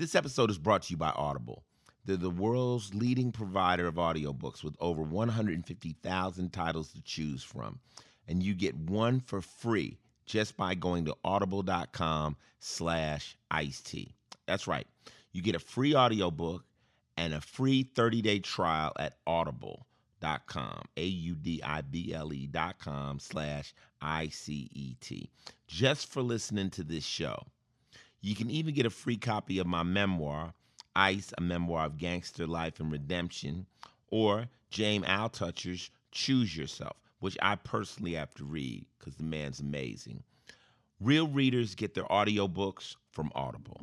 This episode is brought to you by Audible. They're the world's leading provider of audiobooks with over 150,000 titles to choose from. And you get one for free just by going to audible.com slash iced That's right. You get a free audiobook and a free 30-day trial at audible.com, A-U-D-I-B-L-E dot com slash I-C-E-T, just for listening to this show. You can even get a free copy of my memoir, Ice, a memoir of gangster life and redemption, or James Altucher's Choose Yourself, which I personally have to read because the man's amazing. Real readers get their audiobooks from Audible.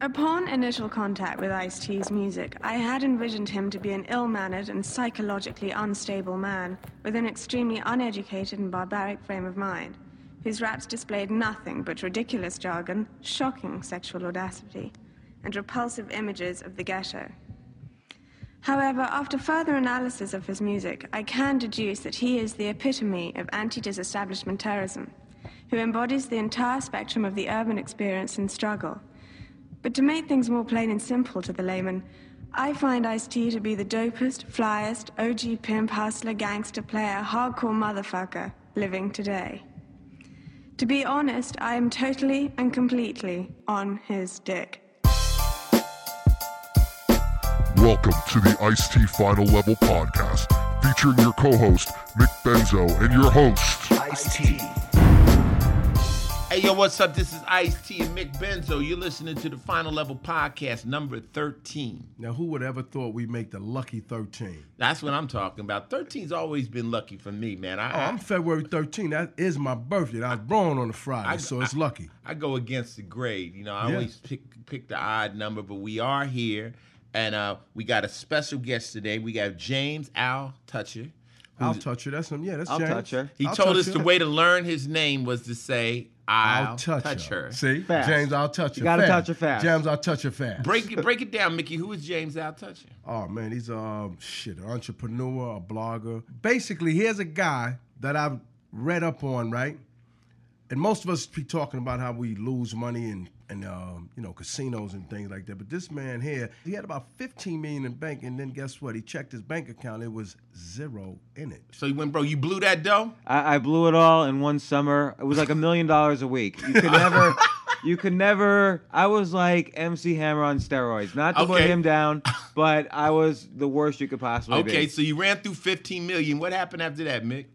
Upon initial contact with Ice T's music, I had envisioned him to be an ill mannered and psychologically unstable man with an extremely uneducated and barbaric frame of mind, whose raps displayed nothing but ridiculous jargon, shocking sexual audacity, and repulsive images of the ghetto. However, after further analysis of his music, I can deduce that he is the epitome of anti disestablishment terrorism, who embodies the entire spectrum of the urban experience and struggle. But to make things more plain and simple to the layman, I find Ice T to be the dopest, flyest, OG pimp, hustler, gangster player, hardcore motherfucker living today. To be honest, I am totally and completely on his dick. Welcome to the Ice T Final Level Podcast, featuring your co host, Mick Benzo, and your host, Ice T. Hey, yo, what's up? This is Ice T and Mick Benzo. You're listening to the Final Level Podcast, number 13. Now, who would ever thought we'd make the lucky 13? That's what I'm talking about. 13's always been lucky for me, man. I, Oh, I'm February 13. That is my birthday. I was born on a Friday, I- so it's I- lucky. I go against the grade. You know, I Yeah. always pick pick the odd number, but we are here, and uh, we got a special guest today. We got James Al Toucher. I'll touch her. That's him. Yeah, that's I'll James. touch her. He I'll told us her. the way to learn his name was to say "I'll, I'll touch, her." her. See, Fast. James, I'll touch her. You gotta fast. touch her fast. James, I'll touch her fast. Break it, break it down, Mickey. Who is James Altucher? Oh man, he's a um, shit, an entrepreneur, a blogger. Basically, here's a guy that I've read up on, right? And most of us be talking about how we lose money and and um, you know casinos and things like that. But this man here, he had about 15 million in bank, and then guess what? He checked his bank account; it was zero in it. So you went, bro. You blew that dough. I, I blew it all in one summer. It was like a million dollars a week. You could never, you could never. I was like MC Hammer on steroids. Not to put him down, but I was the worst you could possibly be. Okay, so you ran through 15 million. What happened after that, Mick?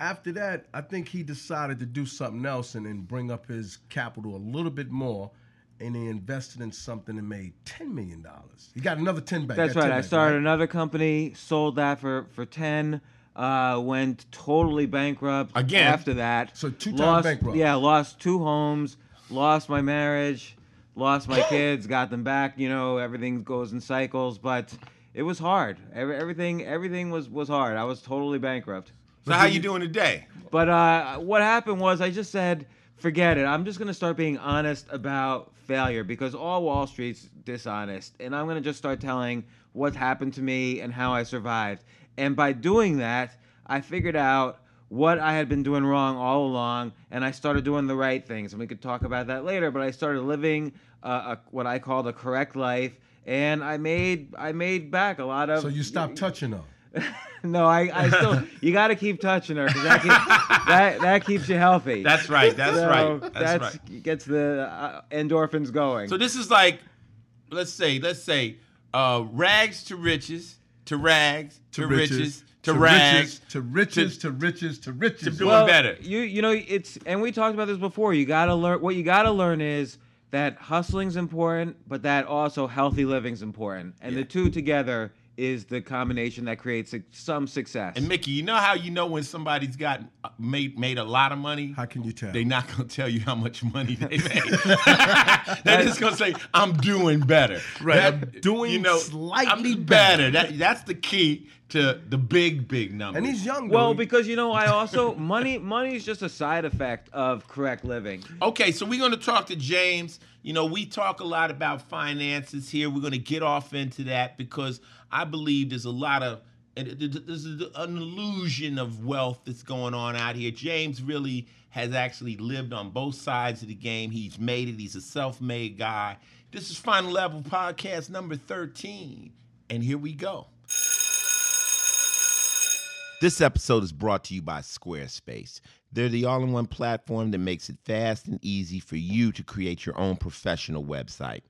After that, I think he decided to do something else and then bring up his capital a little bit more. And he invested in something and made ten million dollars. He got another ten back. That's right. 10 I started right? another company, sold that for for ten. Uh, went totally bankrupt Again? after that. So two-time lost, bankrupt. Yeah, lost two homes, lost my marriage, lost my kids, got them back. You know, everything goes in cycles, but it was hard. Every, everything everything was was hard. I was totally bankrupt. So how you doing today? But uh, what happened was I just said, forget it. I'm just going to start being honest about failure because all Wall Street's dishonest. And I'm going to just start telling what happened to me and how I survived. And by doing that, I figured out what I had been doing wrong all along, and I started doing the right things. And we could talk about that later. But I started living uh, a, what I call the correct life, and I made I made back a lot of. So you stopped touching her. No, I, I still. You got to keep touching her because that, keep, that that keeps you healthy. That's right. That's So right. That's, that's right. gets the uh, endorphins going. So this is like, let's say, let's say, uh, rags to riches, to rags, to, riches, to, rags, riches, to riches, to riches, to riches. to doing better. You you know it's and we talked about this before. You got to learn what you got to learn is that hustling's important, but that also healthy living's important, and the two together is the combination that creates some success. And Mickey, you know how you know when somebody's got uh, made made a lot of money? How can you tell? They're not gonna tell you how much money they made. They're just gonna say, "I'm doing better." Right, That- I'm doing slightly I'm better. That that's the key to the big big number. and he's young. well, dude. because you know, I also money money is just a side effect of correct living. Okay, so we're going to talk to James. You know, we talk a lot about finances here. We're going to get off into that because I believe there's a lot of is an illusion of wealth that's going on out here. James really has actually lived on both sides of the game. He's made it. He's a self-made guy. This is Final Level Podcast number 13. And here we go. This episode is brought to you by Squarespace. They're the all in one platform that makes it fast and easy for you to create your own professional website.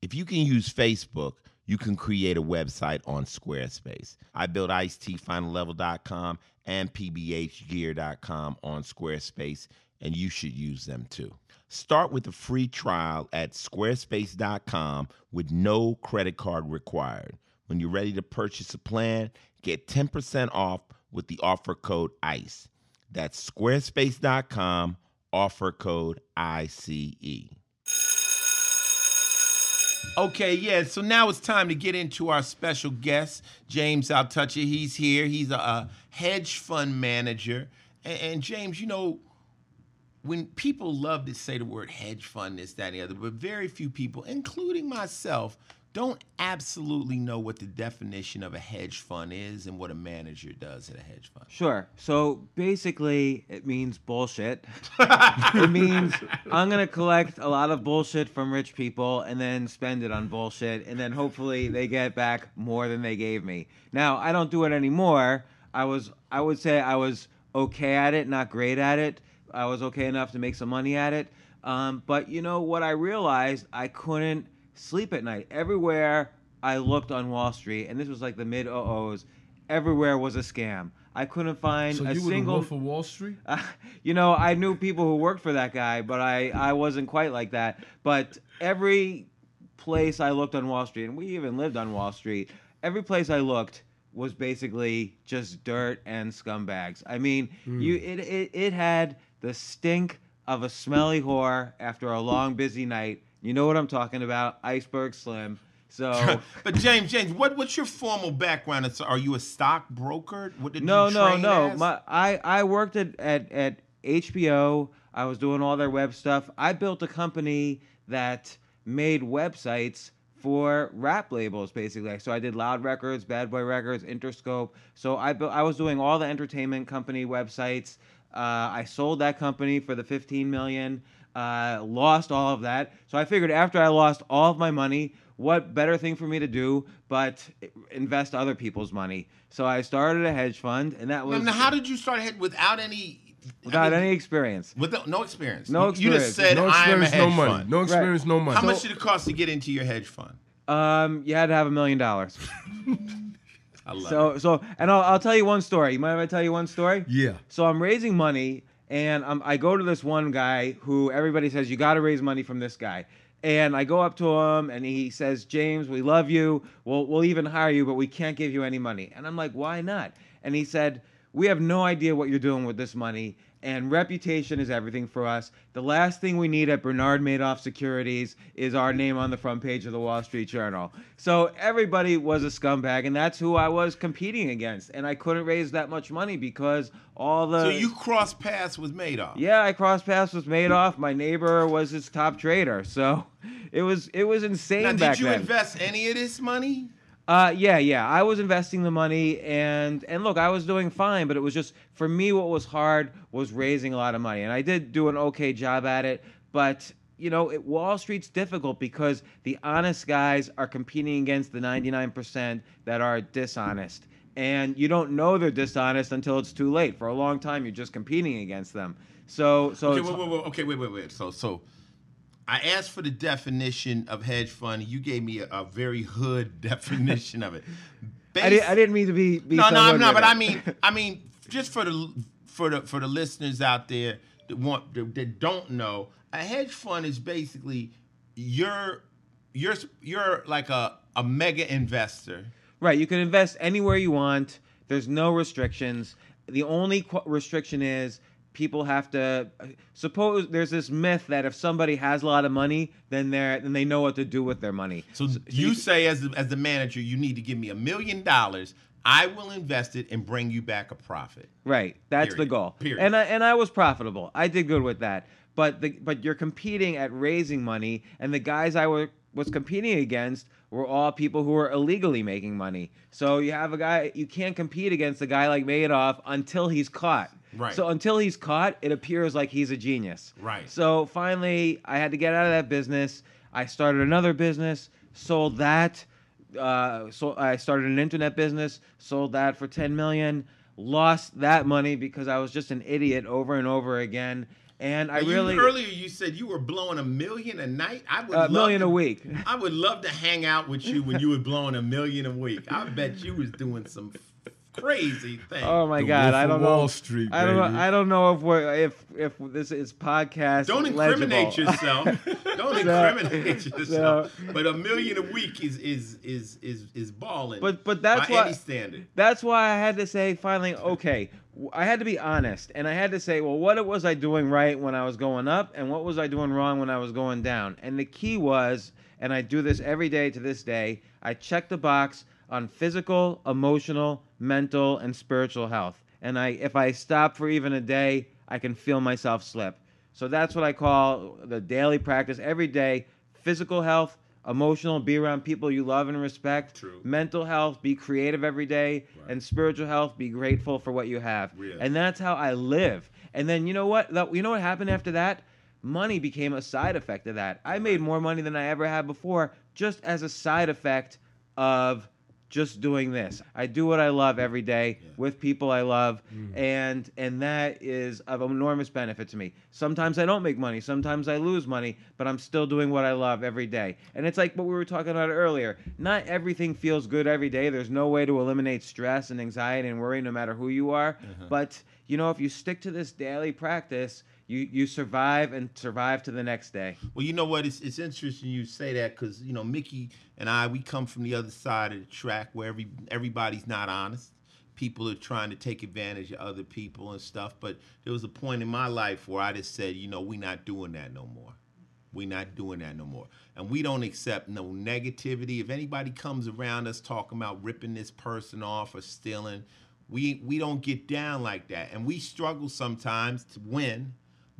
If you can use Facebook, you can create a website on Squarespace. I built IceTFinalLevel.com and PBHGear.com on Squarespace, and you should use them too. Start with a free trial at squarespace.com with no credit card required. When you're ready to purchase a plan, get 10% off with the offer code ICE. That's squarespace.com, offer code ICE. Okay, yeah. So now it's time to get into our special guest, James Altucher. He's here. He's a, a hedge fund manager. And, and James, you know, when people love to say the word hedge fund, this, that, and the other, but very few people, including myself, don't absolutely know what the definition of a hedge fund is and what a manager does at a hedge fund. Sure. So basically, it means bullshit. it means I'm going to collect a lot of bullshit from rich people and then spend it on bullshit. And then hopefully they get back more than they gave me. Now, I don't do it anymore. I was, I would say I was okay at it, not great at it. I was okay enough to make some money at it. Um, but you know what I realized? I couldn't sleep at night. Everywhere I looked on Wall Street, and this was like the mid 00s, everywhere was a scam. I couldn't find So a you single. Of Wall Street? Uh, you know, I knew people who worked for that guy, but I, I wasn't quite like that. But every place I looked on Wall Street, and we even lived on Wall Street, every place I looked was basically just dirt and scumbags. I mean, you it, it it had the stink of a smelly whore after a long busy night. You know what I'm talking about? Iceberg Slim. So but James, James, what, what's your formal background? It's, are you a stockbroker? What did no, you no, train no. as? My, I I worked at, at at HBO. I was doing all their web stuff. I built a company that made websites for rap labels, basically. So I did Loud Records, Bad Boy Records, Interscope. So I built. I was doing all the entertainment company websites. Uh, I sold that company for the 15 million. Uh, lost all of that. So I figured after I lost all of my money, what better thing for me to do but invest other people's money? So I started a hedge fund, and that was Now, how did you start ahead without any without I mean, any experience. With no experience. No experience. You just experience. said No I am a experience, hedge no money. fund. No experience, no money. How much did it cost to get into your hedge fund? Um, you had to have a million dollars. I love it. So, so, and I'll, I'll tell you one story. You mind if I tell you one story? Yeah. So I'm raising money, and I'm, I go to this one guy who everybody says you got to raise money from this guy. And I go up to him, and he says, "James, we love you. We'll we'll even hire you, but we can't give you any money." And I'm like, "Why not?" And he said, "We have no idea what you're doing with this money." And reputation is everything for us. The last thing we need at Bernard Madoff Securities is our name on the front page of the Wall Street Journal. So everybody was a scumbag, and that's who I was competing against. And I couldn't raise that much money because all the So you cross paths with Madoff. yeah, I crossed paths with Madoff. My neighbor was his top trader, so it was it was insane Now, did you then. invest any of this money? Uh, yeah, yeah. I was investing the money, and and look, I was doing fine, but it was just for me. What was hard was raising a lot of money, and I did do an okay job at it. But you know, it, Wall Street's difficult because the honest guys are competing against the 99% that are dishonest, and you don't know they're dishonest until it's too late. For a long time, you're just competing against them. So, so Okay, wait, wait, wait, okay, wait, wait, wait. So, so I asked for the definition of hedge fund. You gave me a, a very hood definition of it. I, did, I didn't mean to be. be no, so no, hood no. with But. I mean, I mean, just for the for the for the listeners out there that want that, that don't know, a hedge fund is basically you're you're you're like a a mega investor. Right, you can invest anywhere you want. There's no restrictions. The only qu- restriction is people have to suppose there's this myth that if somebody has a lot of money, then they're then they know what to do with their money. So you say as the, as the manager, you need to give me a million dollars. I will invest it and bring you back a profit. Right, that's the goal. Period. And I and I was profitable. I did good with that. But the but you're competing at raising money, and the guys I were was competing against were all people who were illegally making money. So you have a guy you can't compete against a guy like Madoff until he's caught. Right. So until he's caught, it appears like he's a genius. Right. So finally, I had to get out of that business. I started another business, sold that. Uh, so I started an internet business, sold that for 10 million, lost that money because I was just an idiot over and over again. And I you- really earlier you said you were blowing a million a night. I would a love million to- a week. I would love to hang out with you when you were blowing a million a week. I bet you was doing some crazy thing. Oh my The God! Wolf I don't Wall know. Street, I don't baby. know. I don't know if we're if if this is podcast. Don't incriminate legible. yourself. Don't incriminate yourself. But a million a week is is is is is balling. But- but that's by why- any standard. That's why I had to say finally, okay, I had to be honest, and I had to say, well, what was I doing right when I was going up, and what was I doing wrong when I was going down? And the key was, and I do this every day to this day, I check the box on physical, emotional, mental, and spiritual health. And I, if I stop for even a day, I can feel myself slip. So that's what I call the daily practice every day: physical health, emotional, be around people you love and respect. True. Mental health, be creative every day, and spiritual health, be grateful for what you have. Real. And that's how I live. And then you know what? You know what happened after that? Money became a side effect of that. I made more money than I ever had before, just as a side effect of just doing this. I do what I love every day with people I love, mm. and and that is of enormous benefit to me. Sometimes I don't make money, sometimes I lose money, but I'm still doing what I love every day. And it's like what we were talking about earlier. Not everything feels good every day. There's no way to eliminate stress and anxiety and worry no matter who you are. Uh-huh. But you know, if you stick to this daily practice, you you survive and survive to the next day. Well, you know what? It's, it's interesting you say that because you know Mickey and I we come from the other side of the track where every everybody's not honest. People are trying to take advantage of other people and stuff. But there was a point in my life where I just said, you know, we not doing that no more. we not doing that no more. And we don't accept no negativity. If anybody comes around us talking about ripping this person off or stealing, we we don't get down like that. And we struggle sometimes to win,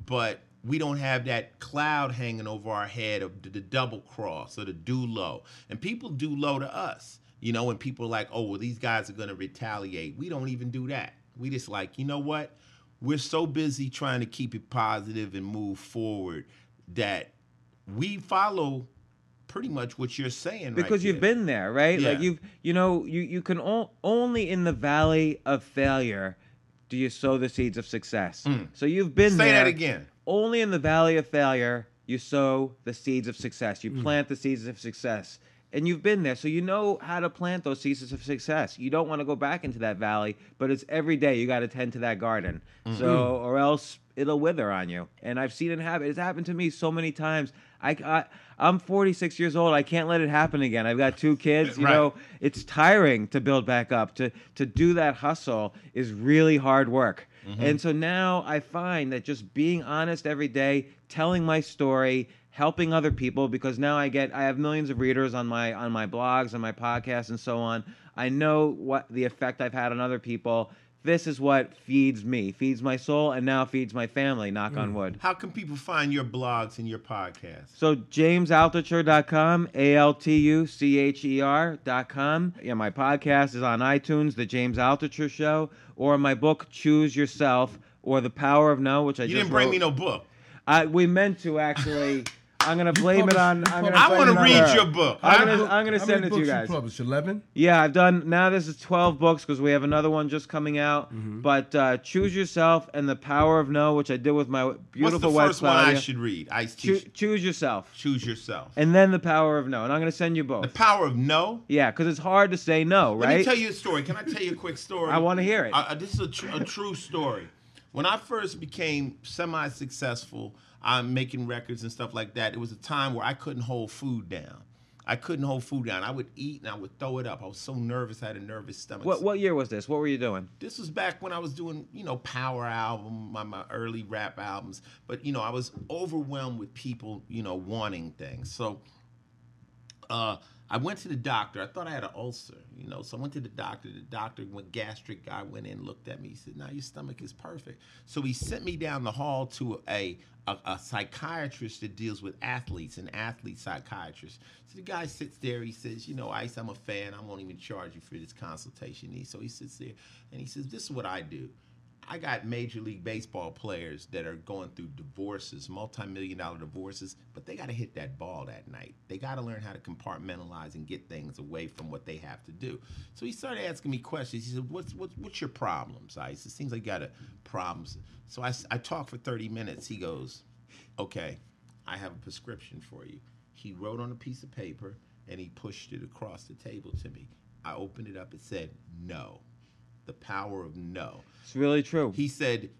but we don't have that cloud hanging over our head of the, the double cross or the do low. And people do low to us. You know, and people are like, oh, well, these guys are going to retaliate. We don't even do that. We just like, you know what? We're so busy trying to keep it positive and move forward that we follow pretty much what you're saying right because you've there. been there, right? Like you've, you know, you you can o- only in the valley of failure do you sow the seeds of success. So you've been Mm. Say there. that again. Only in the valley of failure you sow the seeds of success. Mm. You plant the seeds of success. And you've been there, so you know how to plant those seeds of success. You don't want to go back into that valley, but it's every day you got to tend to that garden. Mm-hmm. So, or else it'll wither on you. And I've seen it happen. It's happened to me so many times. I, I I'm 46 years old. I can't let it happen again. I've got two kids. You Right. know, it's tiring to build back up. To to do that hustle is really hard work. Mm-hmm. And so now I find that just being honest every day, telling my story, helping other people because now I get I have millions of readers on my on my blogs, on my podcasts and so on. I know what the effect I've had on other people. This is what feeds me, feeds my soul and now feeds my family, knock on hmm. wood. How can people find your blogs and your podcasts? So jamesaltucher.com, A L T U C H E R.com. Yeah, my podcast is on iTunes, The James Altucher Show, or my book Choose Yourself or The Power of No, which I You just didn't bring wrote. me no book. I, we meant to actually. I'm gonna blame it on. I'm gonna I want to read your book. I'm gonna, I'm gonna How send many it to you books guys. published? Eleven. Yeah, I've done now. This is 12 books because we have another one just coming out. Mm-hmm. But uh, choose yourself and the power of no, which I did with my beautiful wife. What's beautiful the wife first one I should read? Ice Choo- choose yourself, Choose yourself. and then the power of no. And I'm gonna send you both. The power of no. Yeah, because it's hard to say no, right? Let me right? tell you a story. Can I tell you a quick story? I wanna hear it. Uh, uh, this is a, tr- a true story. When I first became semi-successful, I'm making records and stuff like that. It was a time where I couldn't hold food down. I couldn't hold food down. I would eat and I would throw it up. I was so nervous. I had a nervous stomach. what what year was this? What were you doing? this was back when I was doing, you know, power album, my, my early rap albums. But you know, I was overwhelmed with people, you know, wanting things. So uh, I went to the doctor. I thought I had an ulcer, you know. So I went to the doctor. The doctor, went gastric guy, went in, looked at me. He said, "Now your stomach is perfect." So he sent me down the hall to a a, a psychiatrist that deals with athletes, an athlete psychiatrist. So the guy sits there. He says, "You know, Ice, I'm a fan. I won't even charge you for this consultation." He, so he sits there and he says, "This is what I do." I got Major League Baseball players that are going through divorces, multi-million dollar divorces, but they got to hit that ball that night. They got to learn how to compartmentalize and get things away from what they have to do. So he started asking me questions. He said, "What's what's, what's your problems, Ice? It seems like you got a problems." So I I talked for 30 minutes. He goes, "Okay, I have a prescription for you." He wrote on a piece of paper and he pushed it across the table to me. I opened it up. It said, "No." The power of no. It's really true. He said,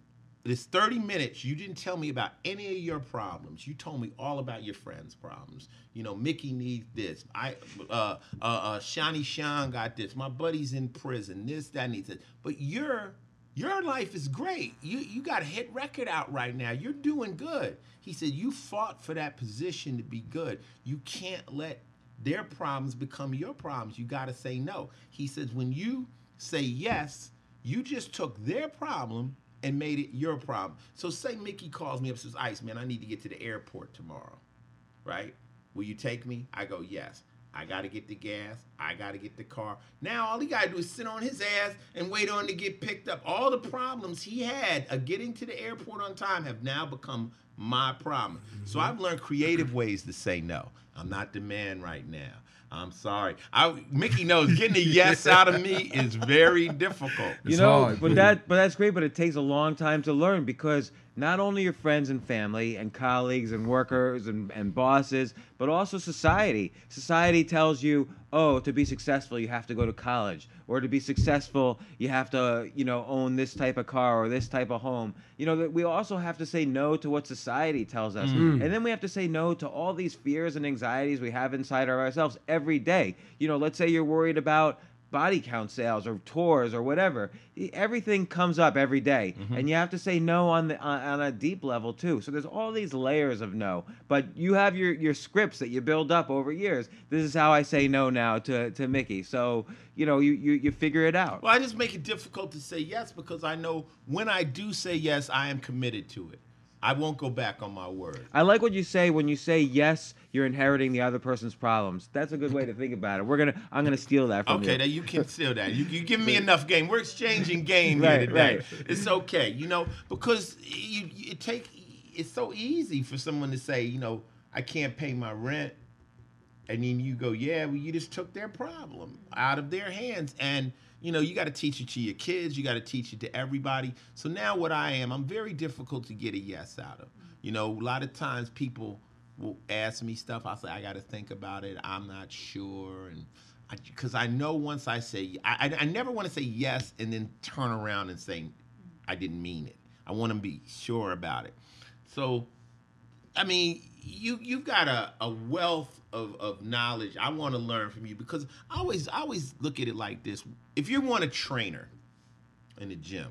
This 30 minutes, you didn't tell me about any of your problems. You told me all about your friends' problems. You know, Mickey needs this. I, uh, uh, uh, Shani Sean got this. My buddy's in prison. This, that needs it. But your your life is great. You you got a hit record out right now. You're doing good. He said you fought for that position to be good. You can't let their problems become your problems. You got to say no. He says when you say yes, you just took their problem and made it your problem. So say Mickey calls me up says, Ice, man, I need to get to the airport tomorrow. Right? Will you take me? I go, yes. I gotta get the gas. I gotta get the car. Now all he gotta do is sit on his ass and wait on to get picked up. All the problems he had of getting to the airport on time have now become my problem. So I've learned creative ways to say no. I'm not the man right now. I'm sorry. I Mickey knows getting a yes out of me is very difficult. You It's know, hard, but that but that's great. But it takes a long time to learn because not only your friends and family and colleagues and workers and, and bosses, but also society. Society tells you, oh, to be successful, you have to go to college, or to be successful, you have to, you know, own this type of car or this type of home. You know, that we also have to say no to what society tells us, mm. and then we have to say no to all these fears and anxieties we have inside of ourselves every day. You know, let's say you're worried about body count sales or tours or whatever everything comes up every day, mm-hmm. and you have to say no on the on, on a deep level too. So there's all these layers of no. But you have your your scripts that you build up over years. This is how i say no now to to mickey. So you know you you, you figure it out. Well, I just make it difficult to say yes because I know when I do say yes, I am committed to it. I won't go back on my word. I like what you say when you say yes, you're inheriting the other person's problems. That's a good way to think about it. We're gonna, I'm gonna steal that from Okay, you. now you can steal that. You, you give me enough game. We're exchanging game Right, here today. right. It's okay, you know, because you, you it take. It's so easy for someone to say, you know, I can't pay my rent, and then you go, yeah, well, you just took their problem out of their hands, and you know, you got to teach it to your kids. You got to teach it to everybody. So now, what I am, I'm very difficult to get a yes out of. You know, a lot of times people will ask me stuff. I'll say, I got to think about it. I'm not sure, and because I, know once I say, I, I, I never want to say yes and then turn around and say I didn't mean it. I want to be sure about it. So I mean, you you've got a, a wealth of, of knowledge. I want to learn from you because I always I always look at it like this. If you want a trainer in the gym,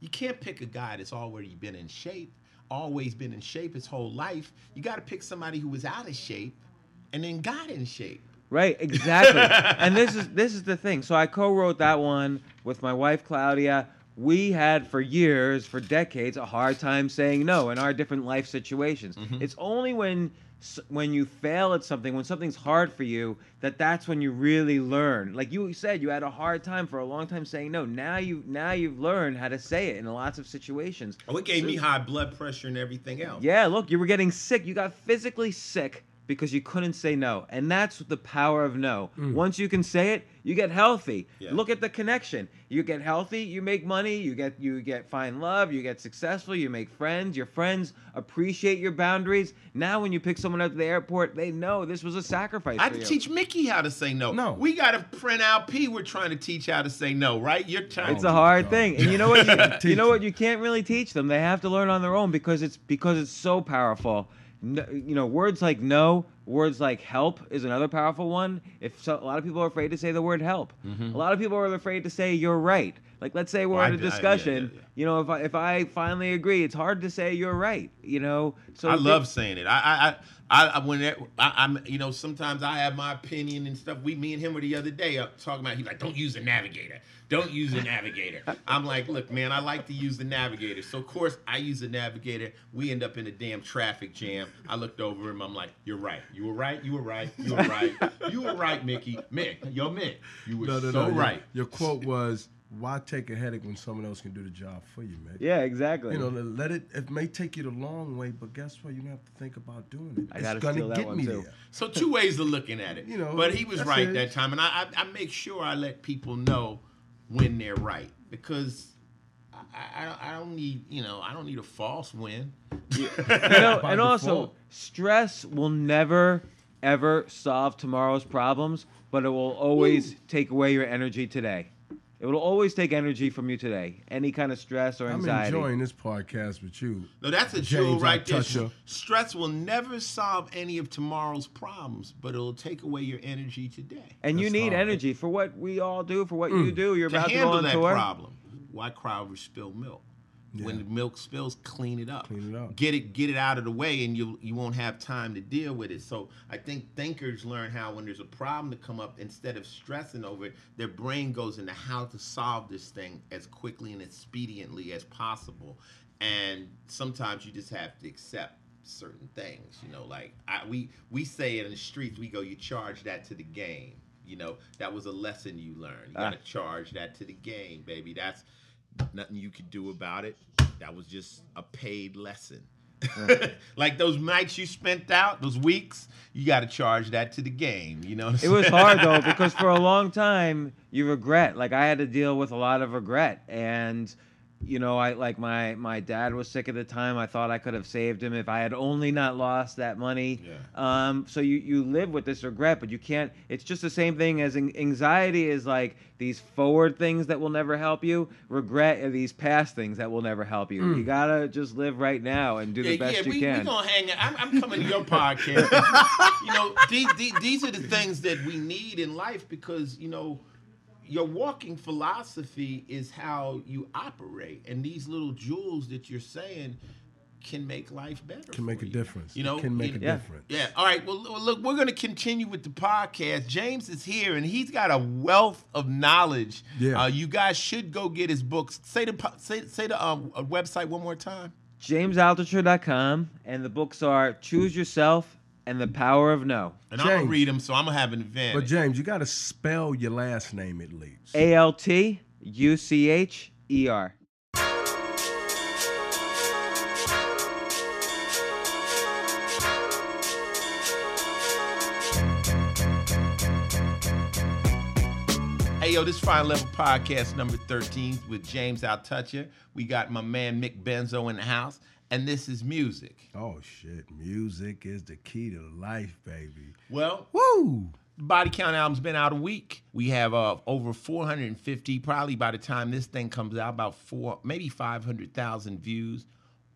you can't pick a guy that's already been in shape, always been in shape his whole life. You got to pick somebody who was out of shape and then got in shape. Right, exactly. and this is this is the thing. So I co-wrote that one with my wife Claudia. We had for years, for decades, a hard time saying no in our different life situations. Mm-hmm. It's only when when you fail at something, when something's hard for you, that that's when you really learn. Like you said, you had a hard time for a long time saying no. Now you now you've learned how to say it in lots of situations. Oh, it gave me high blood pressure and everything else. Yeah, look, you were getting sick. You got physically sick because you couldn't say no. And that's the power of no. Once you can say it, you get healthy. Yeah. Look at the connection. You get healthy, you make money, you get you get find love, you get successful, you make friends, your friends appreciate your boundaries. Now when you pick someone up at the airport, they know this was a sacrifice I had to you. teach Mickey how to say no. No. We got to print out P. We're trying to teach how to say no, right? You're trying It's a hard God. thing, and you know what? You, you know what? You can't really teach them. They have to learn on their own because it's because it's so powerful. No, you know, words like no, words like help is another powerful one. If so, a lot of people are afraid to say the word help, mm-hmm. a lot of people are afraid to say you're right. Like, let's say we're Oh, I at a d- I- yeah, discussion. yeah, yeah. You know, if I, if I finally agree, it's hard to say you're right. You know, so I love saying it. I, I, I, when that, I, I'm, you know, sometimes I have my opinion and stuff. We, me and him were the other day up talking about. He's like, "Don't use a navigator. Don't use a navigator." I'm like, "Look, man, I like to use the navigator." So of course I use the navigator. We end up in a damn traffic jam. I looked over him. I'm like, "You're right. You were right. You were right. You were right. You were right, Mickey. Mick, yo, Mick, you were No, no, so no. your- right." Your, quote was, "Why take a headache when someone else can do the job for you, man?" Yeah, exactly. You know, let it. It may take you the long way, but guess what? You don't have to think about doing it. I it's gotta gonna steal that get one, me too. there. So two ways of looking at it. You know, but he was right it. that time, and I, I I make sure I let people know when they're right because I, I, I don't- need you know I don't need a false win. you know, and also default. stress will never ever solve tomorrow's problems, but it will always take away your energy today. It will always take energy from you today. Any kind of stress or anxiety. I'm anxiety. enjoying this podcast with you. No, that's a jewel right there. Stress will never solve any of tomorrow's problems, but it'll take away your energy today. and you need hard. energy for what we all do, for what you mm. do. You're to about to go handle on that tour. problem, why cry over spilled milk? When the milk spills, clean it up. Clean it up. Get it, get it out of the way, and you you won't have time to deal with it. So I think thinkers learn how when there's a problem to come up, instead of stressing over it, their brain goes into how to solve this thing as quickly and expediently as possible. And sometimes you just have to accept certain things. You know, like I, we we say it in the streets. We go, you charge that to the game. You know, that was a lesson you learned. You ah. gotta charge that to the game, baby. That's nothing you could do about it. That was just a paid lesson. like those nights you spent out, those weeks, you got to charge that to the game. You know, It was hard though because for a long time you regret. Like I had to deal with a lot of regret, and you know, I like my my dad was sick at the time. I thought I could have saved him if I had only not lost that money. Yeah. Um, so you you live with this regret, but you can't. It's just the same thing as anxiety is like these forward things that will never help you. Regret are these past things that will never help you. You gotta just live right now and do the best you we, can. we gonna hang. out. I'm, I'm coming to your podcast. you know, these, these these are the things that we need in life because you know your walking philosophy is how you operate, and these little jewels that you're saying can make life better. Can make a you. difference. You know, It can make you a Yeah. difference. Yeah. All right. Well, look, we're going to continue with the podcast. James is here, and he's got a wealth of knowledge. Yeah. Uh, you guys should go get his books. Say the say say the um, uh, website one more time. JamesAltucher.com, and the books are Choose Yourself and The Power of No. And I'm gonna James. read them, so I'm gonna have an advantage. But James, you got to spell your last name at least. A L T U C H E R. Hey yo, this is Final Level Podcast number 13 with James Altucher. We got my man Mick Benzo in the house, and this is music. Oh shit! Music is the key to life, baby. Well, Woo! Body Count album's been out a week. We have uh, over 450, probably by the time this thing comes out, about four, maybe 500,000 views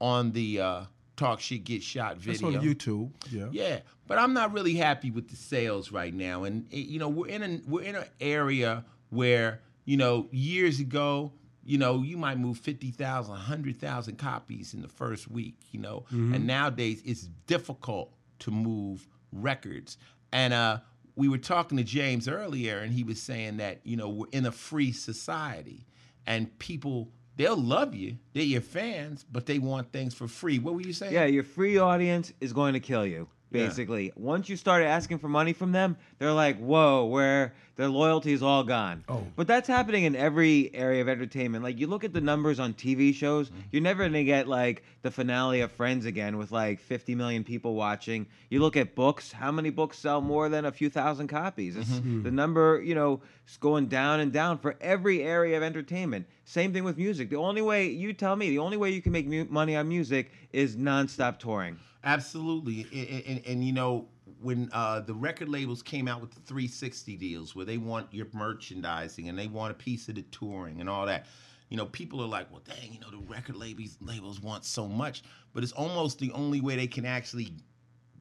on the uh, Talk Shit Get Shot video. That's on YouTube. Yeah. Yeah, but I'm not really happy with the sales right now, and eh, you know we're in a we're in an area where you know years ago, you know you might move 50,000, 100,000 copies in the first week, you know, and nowadays it's difficult to move records. And uh, we were talking to James earlier, and he was saying that you know we're in a free society, and people. They'll love you. They're your fans, but they want things for free. What were you saying? Yeah, your free audience is going to kill you. Yeah. Basically, once you start asking for money from them, they're like, "Whoa, where their loyalty is all gone." Oh. but that's happening in every area of entertainment. Like you look at the numbers on TV shows, Mm-hmm. you're never gonna get like the finale of Friends again with like 50 million people watching. You look at books, how many books sell more than a few thousand copies? It's, Mm-hmm. The number, you know, is going down and down for every area of entertainment. Same thing with music. The only way you tell me, the only way you can make mu- money on music is nonstop touring. Absolutely, and, and, and you know when uh, the record labels came out with the 360 deals, where they want your merchandising and they want a piece of the touring and all that, you know, people are like, well, dang, you know, the record labels labels want so much, but it's almost the only way they can actually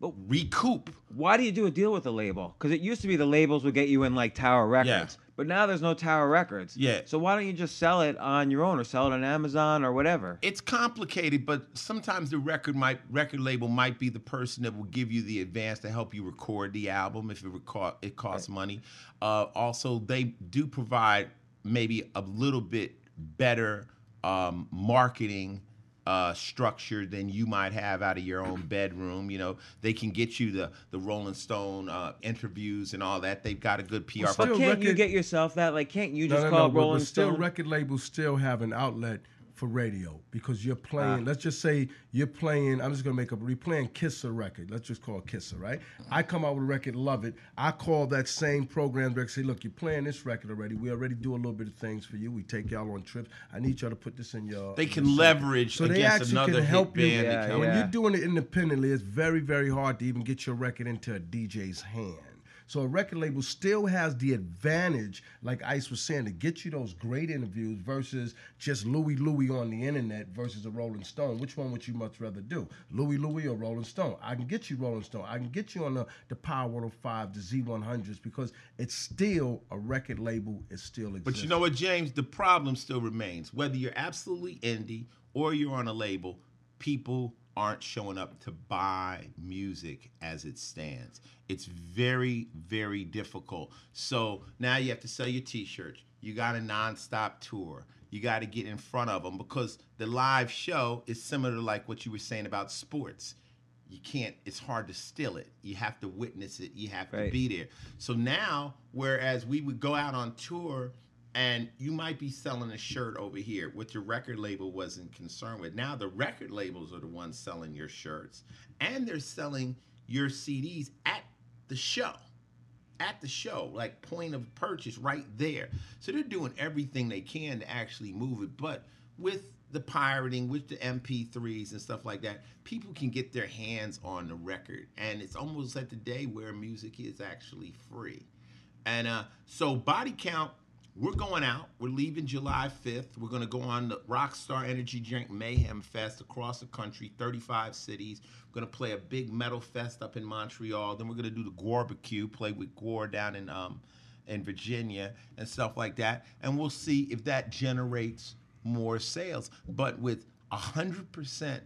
recoup. Why do you do a deal with a label? Because it used to be the labels would get you in like Tower Records. Yeah. But now there's no Tower Records. Yeah. So why don't you just sell it on your own or sell it on Amazon or whatever? it's complicated, but sometimes the record might record label might be the person that will give you the advance to help you record the album if it record, it costs money. Uh, also, they do provide maybe a little bit better um, marketing uh, structure than you might have out of your own bedroom. You know, they can get you the the Rolling Stone uh, interviews and all that. They've got a good PR. Well, But can't you get yourself that? Like, can't you just no, call no, it but, Rolling but still, Stone? record labels still have an outlet for radio because you're playing. Ah. let's just say you're playing. I'm just gonna make up. We're playing Kisser record. Let's just call it Kisser, right? I come out with a record, love it. I call that same program director, say, look, you're playing this record already. We already do a little bit of things for you. We take y'all on trips. I need y'all to put this in your. They can your leverage So they actually another can hit help you. band. that Yeah, When you're doing it independently, it's very, very hard to even get your record into a DJ's hand. So a record label still has the advantage, like Ice was saying, to get you those great interviews versus just Louis Louis on the internet versus a Rolling Stone. Which one would you much rather do? Louis Louis or Rolling Stone? I can get you Rolling Stone. I can get you on the, the Power 105, the Z100s, because it's still a record label. It still exists. But you know what, James? The problem still remains. Whether you're absolutely indie or you're on a label, people aren't showing up to buy music as it stands. It's very, very difficult. So now you have to sell your t-shirts. You got a nonstop tour. You got to get in front of them because the live show is similar to like what you were saying about sports. You can't, it's hard to steal it. You have to witness it. You have to Right. be there. So now, whereas we would go out on tour and you might be selling a shirt over here, what your record label wasn't concerned with. Now the record labels are the ones selling your shirts and they're selling your CDs at the show. At the show, like point of purchase right there. So they're doing everything they can to actually move it. But with the pirating, with the MP3s and stuff like that, people can get their hands on the record. And it's almost at the day where music is actually free. And uh, so body count, we're going out. We're leaving July 5th. We're going to go on the Rockstar Energy Drink Mayhem Fest across the country, 35 cities. We're going to play a big metal fest up in Montreal. Then we're going to do the GWAR-B-Q, play with GWAR down in um in Virginia and stuff like that. And we'll see if that generates more sales. But with 100%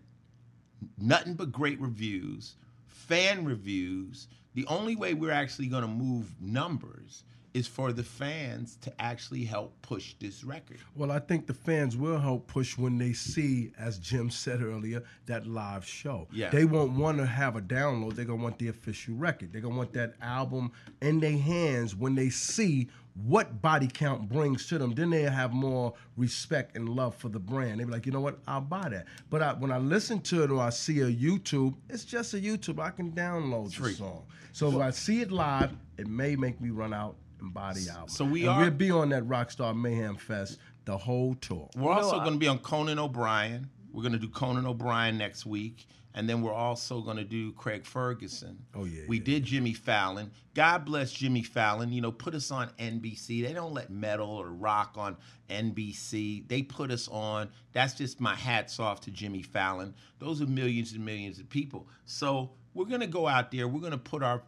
nothing but great reviews, fan reviews. The only way we're actually going to move numbers is for the fans to actually help push this record. Well, I think the fans will help push when they see, as Jim said earlier, that live show. Yeah. They won't want to have a download. They're gonna want the official record. They're gonna want that album in their hands when they see what body count brings to them. Then they have more respect and love for the brand. They be like, you know what, I'll buy that. But I, when I listen to it or I see a YouTube, it's just a YouTube. I can download the free. song. So if I see it live, it may make me run out and buy the album. So we and are- We'll be on that Rockstar Mayhem Fest the whole tour. We're also going to be on Conan O'Brien. We're going to do Conan O'Brien next week. And then we're also going to do Craig Ferguson. Oh, yeah, We yeah, did Jimmy Fallon. God bless Jimmy Fallon. You know, put us on NBC. They don't let metal or rock on NBC. They put us on. That's just my hats off to Jimmy Fallon. Those are millions and millions of people. So we're going to go out there. We're going to put our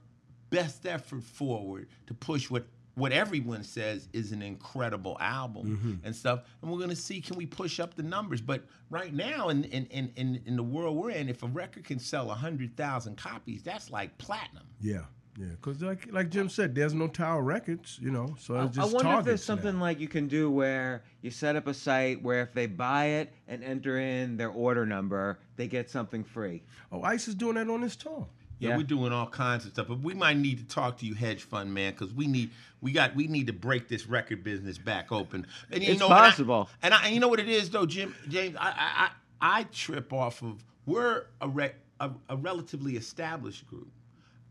best effort forward to push what what everyone says is an incredible album mm-hmm. and stuff and we're going to see can we push up the numbers but right now in in, in, in in the world we're in if a record can sell 100000 copies that's like platinum Yeah, yeah. Because like like Jim said, there's no Tower Records, you know. So it's just I wonder if there's something now. like you can do where you set up a site where if they buy it and enter in their order number, they get something free. Oh, Ice is doing that on his tour. Yeah, we're doing all kinds of stuff. But we might need to talk to you hedge fund man because we need we got we need to break this record business back open. And you It's know and I- possible. and I, and you know what it is though jim james? I i i, I trip off of we're a, re, a, a relatively established group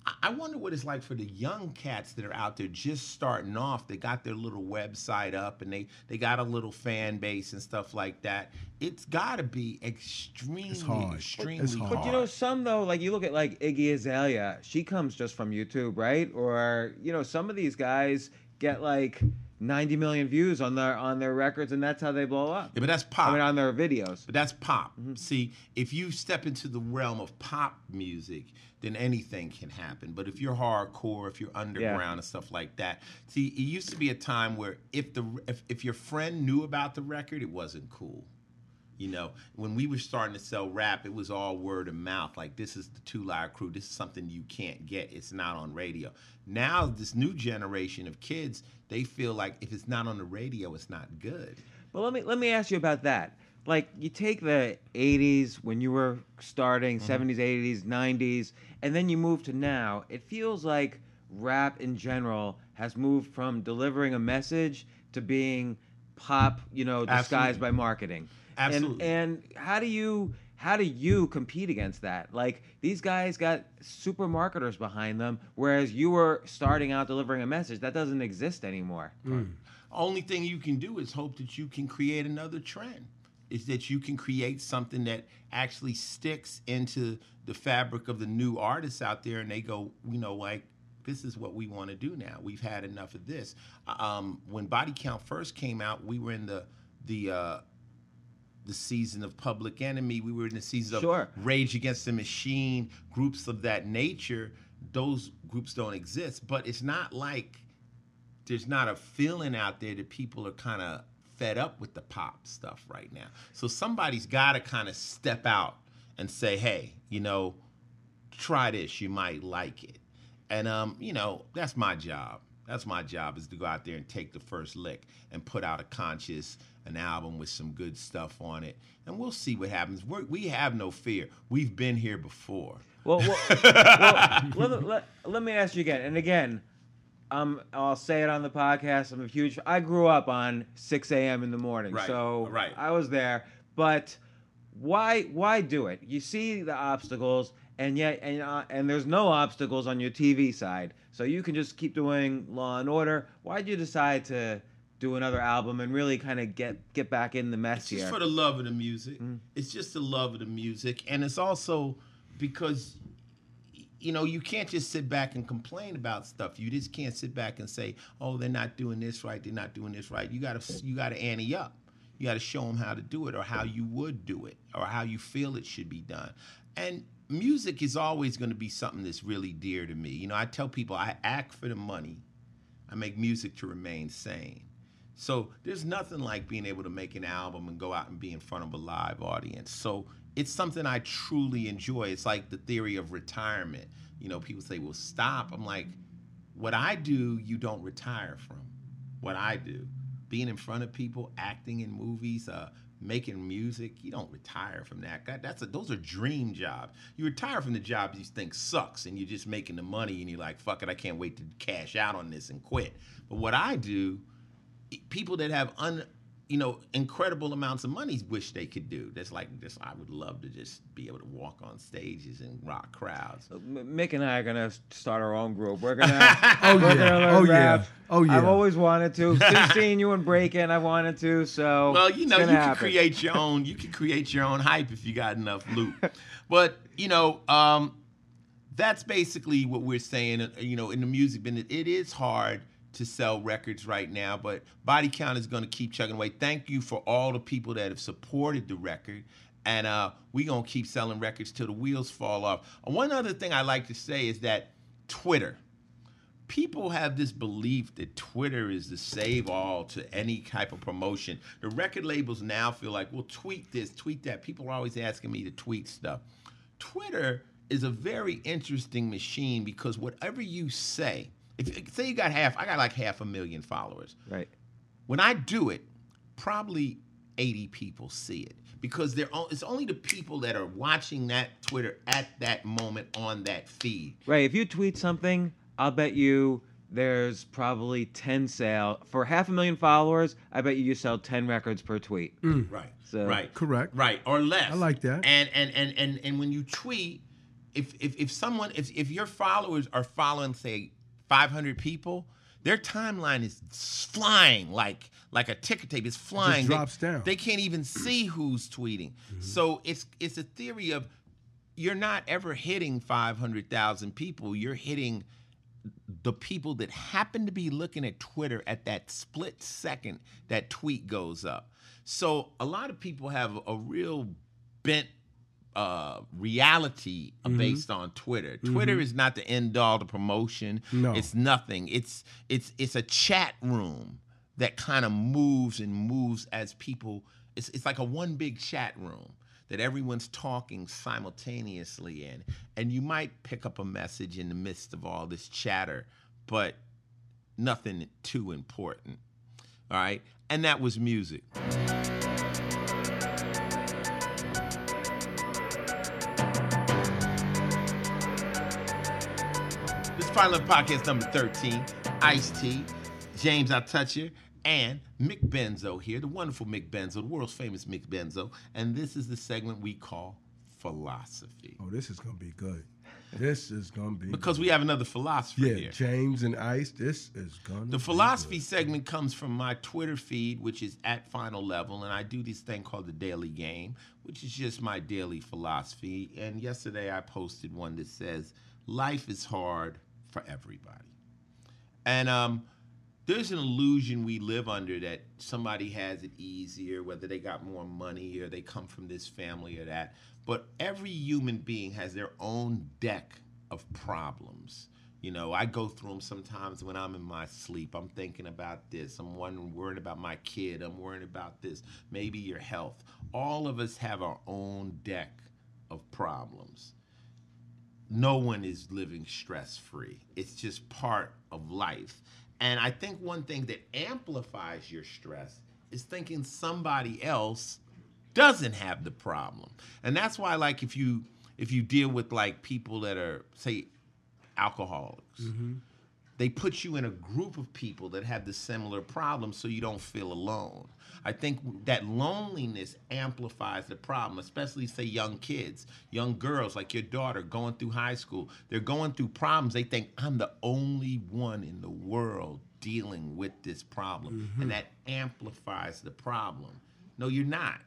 I- I wonder what it's like for the young cats that are out there just starting off. They got their little website up and they, they got a little fan base and stuff like that. It's got to be extremely, hard. extremely It's hard. hard. But you know, some though, like you look at like Iggy Azalea, she comes just from YouTube, right? Or you know, some of these guys get like 90 million views on their on their records, and that's how they blow up. Yeah, but that's pop. I mean, on their videos. But that's pop. Mm-hmm. See, if you step into the realm of pop music, then anything can happen. But if you're hardcore, if you're underground and stuff like that, see, it used to be a time where if the if, if your friend knew about the record, it wasn't cool. You know, when we were starting to sell rap, it was all word of mouth. Like, this is the Two Live Crew. This is something you can't get. It's not on radio. Now, this new generation of kids, they feel like if it's not on the radio, it's not good. Well, let me let me ask you about that. Like you take the 80s when you were starting, 70s, 80s, 90s, and then you move to now. It feels like rap in general has moved from delivering a message to being pop, you know, disguised Absolutely. by marketing. Absolutely. And, and how do you how do you compete against that? Like these guys got super marketers behind them, whereas you were starting out delivering a message that doesn't exist anymore. Only thing you can do is hope that you can create another trend. Is that you can create something that actually sticks into the fabric of the new artists out there, and they go, you know, like this is what we want to do now. We've had enough of this. Um, when Body Count first came out, we were in the the uh, the season of Public Enemy. We were in the season Sure. of Rage Against the Machine. Groups of that nature. Those groups don't exist, but it's not like there's not a feeling out there that people are kind of fed up with the pop stuff right now. So somebody's got to kind of step out and say, "Hey, you know, try this. You might like it." And um, you know, that's my job. That's my job is to go out there and take the first lick and put out a conscious an album with some good stuff on it, and we'll see what happens. We're, we have no fear. We've been here before. Well, well, well let, let, let me ask you again. And again, um, I'll say it on the podcast. I'm a huge. I grew up on 6 a.m. in the morning, Right, so right. I was there. But why why do it? You see the obstacles, and yet and uh, and there's no obstacles on your TV side, so you can just keep doing Law and Order. Why'd you decide to do another album and really kind of get get back in the mess It's just here? for the love of the music. Mm. It's just the love of the music, and it's also because you know you can't just sit back and complain about stuff. You just can't sit back and say, "Oh, they're not doing this right. They're not doing this right." You gotta you gotta ante up. You gotta show them how to do it, or how you would do it, or how you feel it should be done. And music is always going to be something that's really dear to me. You know, I tell people I act for the money. I make music to remain sane. So there's nothing like being able to make an album and go out and be in front of a live audience. So it's something I truly enjoy. It's like the theory of retirement. You know, people say, well, stop. I'm like, what I do, you don't retire from. What I do, being in front of people, acting in movies, uh, making music, you don't retire from that. God, that's a, those are dream jobs. You retire from the job you think sucks, and you're just making the money, and you're like, fuck it, I can't wait to cash out on this and quit. But what I do, people that have un you know incredible amounts of money wish they could do that's like this i would love to just be able to walk on stages and rock crowds Mick and I are gonna start our own group. We're gonna, Oh, we're yeah. learn Oh, yeah. Oh, yeah. I've always wanted to. Since seeing you in Breakin', I wanted to. So well you know you gonna can create your own you can create your own hype if you got enough loot but you know um that's basically what we're saying uh, you know in the music business it is hard to sell records right now but body count is going to keep chugging away thank you for all the people that have supported the record and uh, we're going to keep selling records till the wheels fall off one other thing i like to say is that twitter people have this belief that Twitter is the save all to any type of promotion. The record labels now feel like, well, tweet this, tweet that. People are always asking me to tweet stuff. Twitter is a very interesting machine because whatever you say, if say you got half, I got like half a million followers. Right. When I do it, probably 80 people see it because they're o- it's only the people that are watching that Twitter at that moment on that feed. Right. If you tweet something, I'll bet you there's probably 10 sale for half a million followers. I bet you you sell 10 records per tweet. Mm. Right. So- right. Correct. Right. Or less. I like that. And and and and and when you tweet, if if if someone if if your followers are following say 500 people, their timeline is flying like like a ticker tape. It's flying. They- drops down. They can't even see who's tweeting. Mm-hmm. So it's it's a theory of you're not ever hitting 500,000 people. You're hitting the people that happen to be looking at Twitter at that split second that tweet goes up. So a lot of people have a real bent uh, reality Mm-hmm. based on Twitter. Twitter is not the end all to promotion. No. It's nothing. It's it's it's a chat room that kind of moves and moves as people. It's it's like a one big chat room that everyone's talking simultaneously in, and you might pick up a message in the midst of all this chatter, but nothing too important. All right, and that was music. Final Podcast number 13. Ice T, James Altucher, and Mick Benzo here, the wonderful Mick Benzo, the world's famous Mick Benzo. And this is the segment we call Philosophy. Oh, this is gonna be good. This is gonna be Because good. we have another philosopher yeah, here. James and Ice. This is gonna. The be philosophy good. segment comes from my Twitter feed, which is at Final Level, and I do this thing called the Daily Game, which is just my daily philosophy. And yesterday I posted one that says, "Life is hard for everybody," and um, there's an illusion we live under that somebody has it easier, whether they got more money or they come from this family or that. But every human being has their own deck of problems. You know, I go through them sometimes when I'm in my sleep. I'm thinking about this. I'm wondering, worried about my kid. I'm worrying about this. Maybe your health. All of us have our own deck of problems no one is living stress free. It's just part of life. And I think one thing that amplifies your stress is thinking somebody else doesn't have the problem. And that's why like if you if you deal with like people that are say alcoholics, mm-hmm. They put you in a group of people that have the similar problems so you don't feel alone. I think that loneliness amplifies the problem, especially say young kids, young girls like your daughter going through high school. They're going through problems. They think I'm the only one in the world dealing with this problem. And mm-hmm. that amplifies the problem. No, you're not.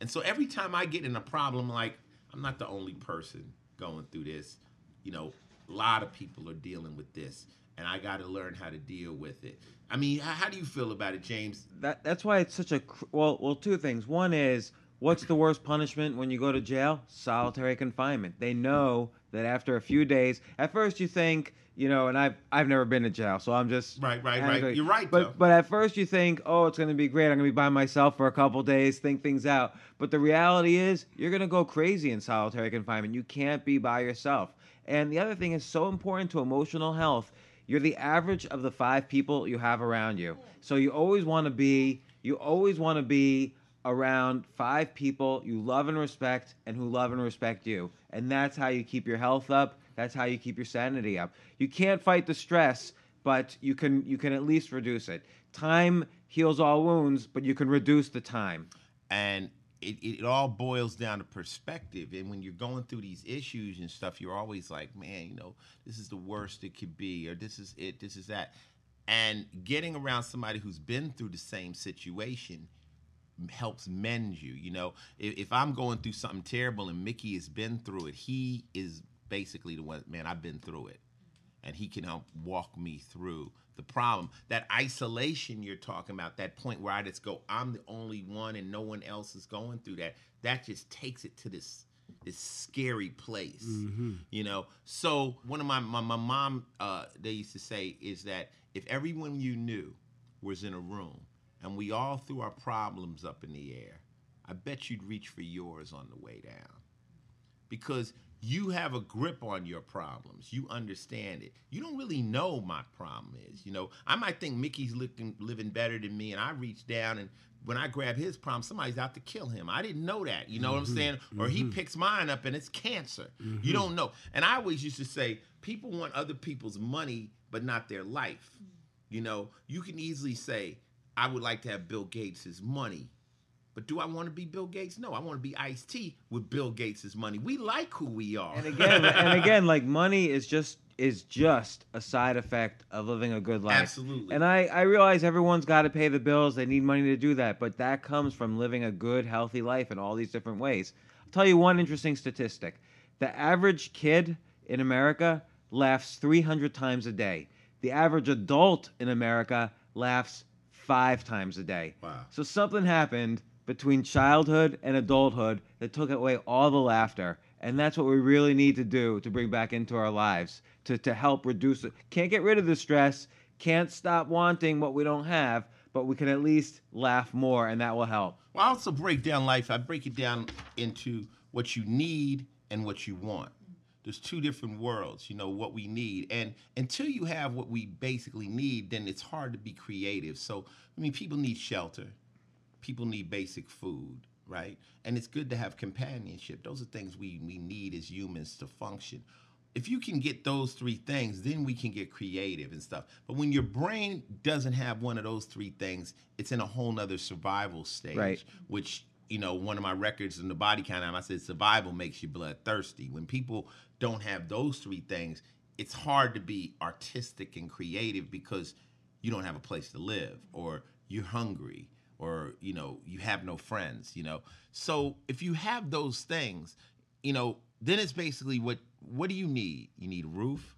And so every time I get in a problem, like I'm not the only person going through this. You know, a lot of people are dealing with this, and I got to learn how to deal with it. I mean, how, how do you feel about it, James? that that's why it's such a cr- well well two things one is what's the worst punishment when you go to jail solitary confinement they know that after a few days at first you think you know and i've i've never been to jail so i'm just Right, right, right. You're right, but though. but at first you think oh it's going to be great i'm going to be by myself for a couple days think things out but the reality is you're going to go crazy in solitary confinement you can't be by yourself and the other thing is so important to emotional health you're the average of the five people you have around you. So you always want to be you always want to be around five people you love and respect and who love and respect you. And that's how you keep your health up. That's how you keep your sanity up. You can't fight the stress, but you can you can at least reduce it. Time heals all wounds, but you can reduce the time. and it, it all boils down to perspective. And when you're going through these issues and stuff, you're always like, man, you know, this is the worst it could be, or this is it, this is that. And getting around somebody who's been through the same situation helps mend you. You know, if, if I'm going through something terrible and Mickey has been through it, he is basically the one, man, I've been through it and he can help walk me through the problem. That isolation you're talking about, that point where I just go, I'm the only one and no one else is going through that, that just takes it to this this scary place. You know? So one of my my, my mom uh they used to say is that if everyone you knew was in a room and we all threw our problems up in the air, I bet you'd reach for yours on the way down because you have a grip on your problems. You understand it. You don't really know my problem is. You know, I might think Mickey's looking, living better than me, and I reach down and when I grab his problem, somebody's out to kill him. I didn't know that. You know what I'm mm-hmm. saying? Or he mm-hmm. picks mine up and it's cancer. You mm-hmm. don't know. And I always used to say, people want other people's money, but not their life. Mm. You know, you can easily say, I would like to have Bill Gates' money. But do I want to be Bill Gates? No, I want to be Ice T with Bill Gates' money. We like who we are. And again, and again, like money is just is just a side effect of living a good life. Absolutely. And I I realize everyone's got to pay the bills. They need money to do that, but that comes from living a good, healthy life in all these different ways. I'll tell you one interesting statistic: the average kid in America laughs 300 times a day. The average adult in America laughs five times a day. Wow. So something happened between childhood and adulthood that took away all the laughter. And that's what we really need to do to bring back into our lives to, to help reduce it. Can't get rid of the stress, can't stop wanting what we don't have, but we can at least laugh more, and that will help. Well, I also break down life. I break it down into what you need and what you want. There's two different worlds, you know, what we need. And until you have what we basically need, then it's hard to be creative. So, I mean, people need shelter, people need basic food, right? And it's good to have companionship. Those are things we, we need as humans to function. If you can get those three things, then we can get creative and stuff. But when your brain doesn't have one of those three things, it's in a whole nother survival stage, Right. which you know, one of my records in the body count I said survival makes you bloodthirsty. When people don't have those three things, it's hard to be artistic and creative because you don't have a place to live or you're hungry or you know you have no friends you know so if you have those things you know then it's basically what what do you need you need a roof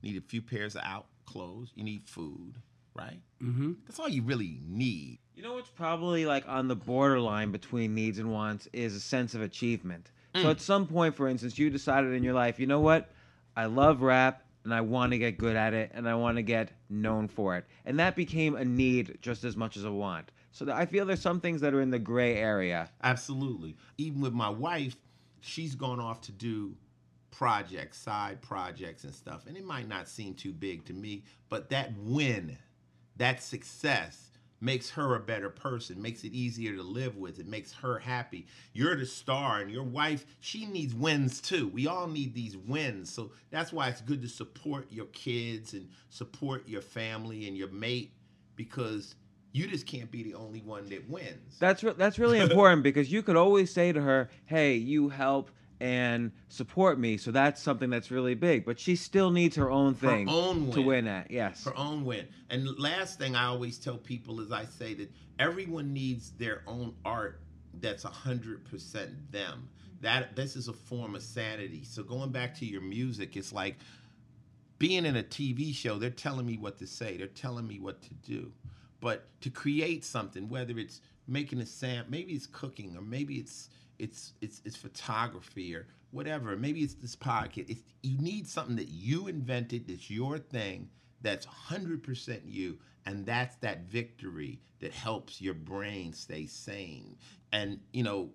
you need a few pairs of out clothes you need food right mm-hmm. that's all you really need You know what's probably like on the borderline between needs and wants is a sense of achievement. So at some point, for instance, you decided in your life, you know what? I love rap and I want to get good at it and I want to get known for it. And that became a need just as much as a want. So I feel there's some things that are in the gray area. Absolutely. Even with my wife, she's gone off to do projects, side projects and stuff. And it might not seem too big to me, but that win, that success makes her a better person, makes it easier to live with. It makes her happy. You're the star and your wife, she needs wins too. We all need these wins. So that's why it's good to support your kids and support your family and your mate because you just can't be the only one that wins. That's re- that's really important because you could always say to her, "Hey, you help and support me." So that's something that's really big. But she still needs her own thing own to win. win at. Yes. her own win. And last thing I always tell people is I say that everyone needs their own art that's 100% them. That this is a form of sanity. So going back to your music, it's like being in a TV show, they're telling me what to say, they're telling me what to do. But to create something, whether it's making a sam, maybe it's cooking, or maybe it's it's it's it's photography or whatever. Maybe it's this podcast. It's, you need something that you invented, that's your thing, that's 100% you, and that's that victory that helps your brain stay sane. And you know,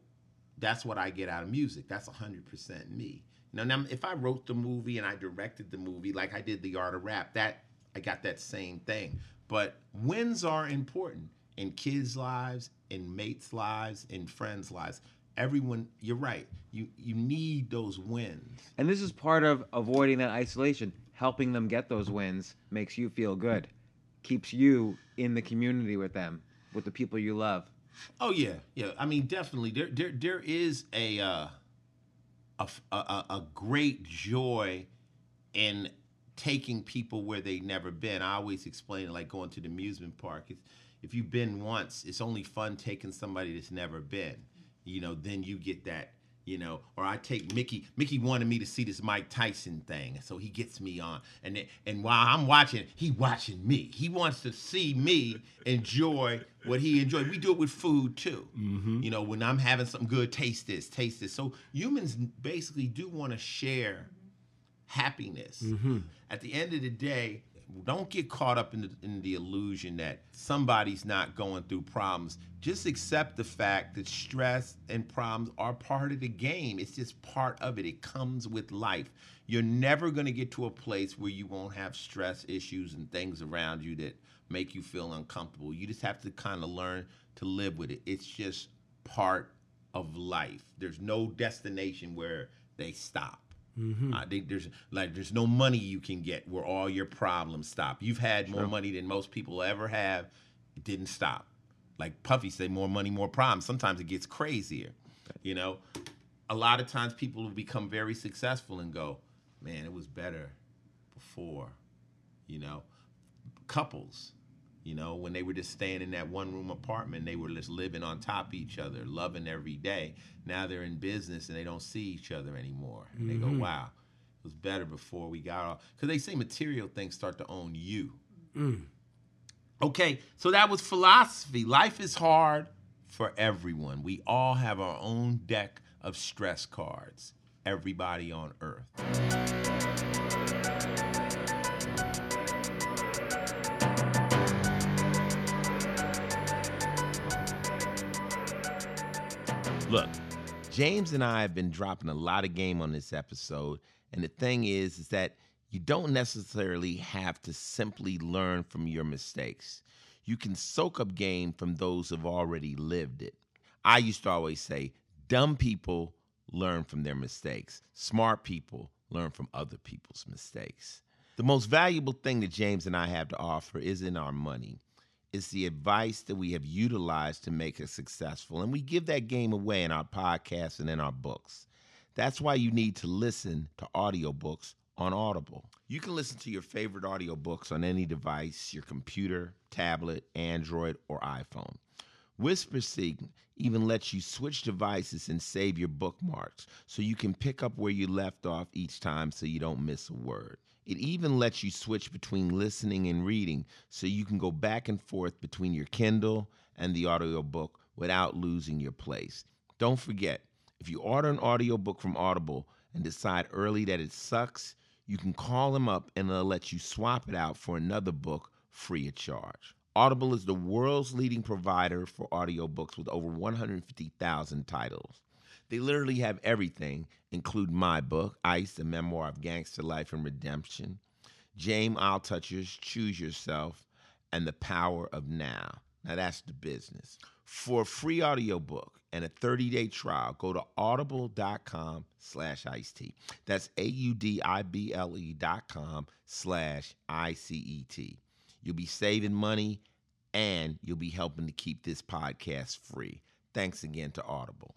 that's what I get out of music. That's 100% me. Now, now, if I wrote the movie and I directed the movie like I did The Art of Rap, that I got that same thing. But wins are important in kids' lives, in mates' lives, in friends' lives. Everyone, you're right. You you need those wins. And this is part of avoiding that isolation. Helping them get those wins makes you feel good, keeps you in the community with them, with the people you love. Oh yeah, yeah. I mean, definitely. There, there, there is a, uh, a, a, a- great joy in taking people where they've never been. I always explain it like going to the amusement park. If, if you've been once, it's only fun taking somebody that's never been. You know, then you get that. You know, or I take Mickey. Mickey wanted me to see this Mike Tyson thing, so he gets me on. And then, and while I'm watching, he watching me. He wants to see me enjoy what he enjoyed. We do it with food too. Mm-hmm. You know, when I'm having something good, taste this, taste this. So humans basically do want to share happiness. Mm-hmm. At the end of the day, don't get caught up in the, in the illusion that somebody's not going through problems. Just accept the fact that stress and problems are part of the game. It's just part of it. It comes with life. You're never going to get to a place where you won't have stress issues and things around you that make you feel uncomfortable. You just have to kind of learn to live with it. It's just part of life. There's no destination where they stop. Mm-hmm. I think there's like there's no money you can get where all your problems stop. You've had more money than most people ever have. It didn't stop. Like Puffy said, more money, more problems. Sometimes it gets crazier. You know, a lot of times people will become very successful and go, "Man, it was better before." You know, couples. You know, when they were just staying in that one room apartment, they were just living on top of each other, loving every day. Now they're in business and they don't see each other anymore. And they go, mm-hmm. wow, it was better before we got off. Because they say material things start to own you. Mm. Okay, so that was philosophy. Life is hard for everyone. We all have our own deck of stress cards. Everybody on earth. Look, James and I have been dropping a lot of game on this episode, and the thing is, is that you don't necessarily have to simply learn from your mistakes. You can soak up game from those who've already lived it. I used to always say, dumb people learn from their mistakes. Smart people learn from other people's mistakes. The most valuable thing that James and I have to offer isn't our money. It's the advice that we have utilized to make us successful. And we give that game away in our podcasts and in our books. That's why you need to listen to audiobooks on Audible. You can listen to your favorite audiobooks on any device your computer, tablet, Android, or iPhone. WhisperSync even lets you switch devices and save your bookmarks so you can pick up where you left off each time so you don't miss a word. It even lets you switch between listening and reading so you can go back and forth between your Kindle and the audiobook without losing your place. Don't forget, if you order an audiobook from Audible and decide early that it sucks, you can call them up and they'll let you swap it out for another book free of charge. Audible is the world's leading provider for audiobooks with over 150,000 titles. They literally have everything, including my book, Ice, a memoir of gangster life and redemption, James Altucher's Choose Yourself, and The Power of Now. Now that's the business. For a free audiobook and a 30-day trial, go to audible.com slash icet. That's A-U-D-I-B-L-E dot com slash I-C-E-T. You'll be saving money and you'll be helping to keep this podcast free. Thanks again to Audible.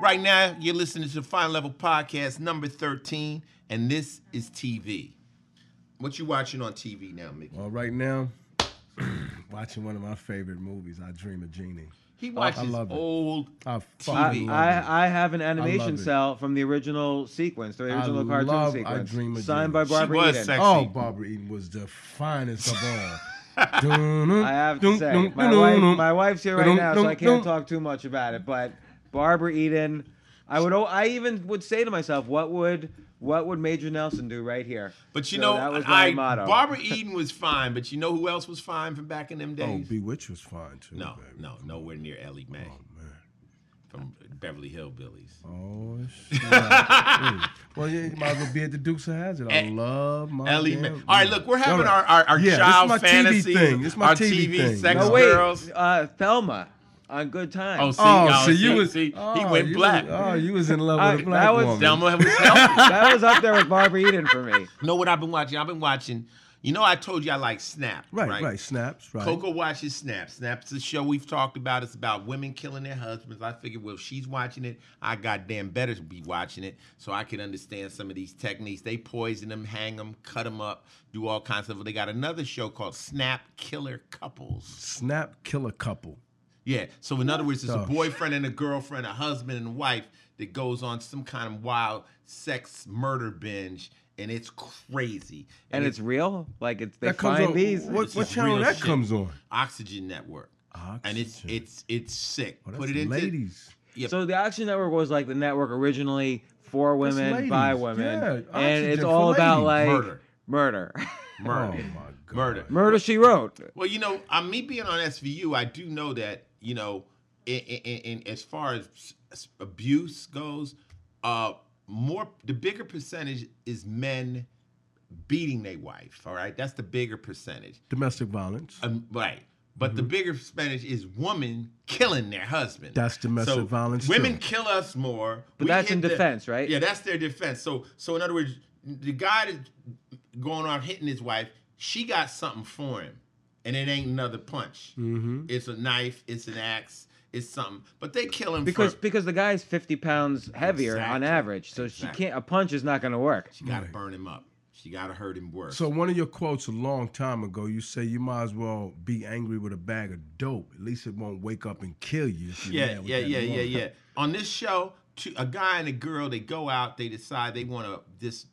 Right now, you're listening to the Final Level Podcast number 13, and this is TV. What you watching on TV now, Mickey? Well, right now, watching one of my favorite movies, I Dream of Jeannie. He watches I love it. old I fucking TV. love it. I, I have an animation cell from the original sequence, the I original cartoon love I sequence, Dream of signed Jeannie. by Barbara was Eden. sexy. Oh, Barbara Eden was the finest of all. I have to say, my, wife, my wife's here right now, so I can't talk too much about it. But Barbara Eden, I would, o- I even would say to myself, what would, what would Major Nelson do right here? But you So know, that was my I, motto. Barbara Eden was fine, but you know who else was fine from back in them days? Oh, days? Bewitched was fine too. no, baby. no, nowhere near Ellie Mae Oh man. from Beverly Hillbillies. Oh shit. Well, yeah, you might as well be at the Dukes of Hazzard. I Eh, love my Ellie damn- Mae. All right, look, we're having All our, our, our Yeah, this is child my TV thing. This is my our TV TV thing. sex No, wait, girls. uh, Thelma on Good Oh, Times. see, Oh, oh, so see, you was see, oh, he went you black. Was, oh, you was in love I- with a black that was woman. Thelma was that was up there with Barbara Eden for me. know what I've been watching? I've been watching. You know, I told you I like Snap. Right, right, right, Snaps, right. Coco watches Snap. Snap's the show we've talked about. It's about women killing their husbands. I figured, well, if she's watching it, I goddamn better be watching it so I can understand some of these techniques. They poison them, hang them, cut them up, do all kinds of stuff. They got another show called Snap Killer Couples. Snap killer couple. Yeah. So in other words, it's a boyfriend and a girlfriend, a husband and wife that goes on some kind of wild sex murder binge, and it's crazy. And it's real? Like, it's, they That comes find on. these? What, This what is channel that shit. comes on? Oxygen Network. And it's it's it's sick. Oh, Put that's it into ladies. Yeah. So the Oxygen Network was like the network originally for women by women, Yeah, and it's for all about ladies. like Murder. murder, murder. Oh my god. Murder. murder. She wrote. Well, you know, uh, me being on SVU, I do know that you know, in, in, in as far as abuse goes, uh, more the bigger percentage is men beating their wife. All right, that's the bigger percentage. Domestic violence. Um, right. But the bigger percentage is women killing their husband. That's domestic so violence, Women too. kill us more. But We that's hit in the- defense, right? Yeah, that's their defense. So, so in other words, the guy that's going on hitting his wife, she got something for him, and it ain't another punch. Mm-hmm. It's a knife. It's an axe. It's something. But they kill him Because for, because the guy's fifty pounds heavier on average, so Exactly. she can't. A punch is not going to work. She got to Right. burn him up. She got to hurt him worse. So one of your quotes a long time ago, you say you might as well be angry with a bag of dope. At least it won't wake up and kill you. If you're Yeah, with yeah, that yeah, yeah, woman. yeah. On this show, two, a guy and a girl. They go out. They decide they want to just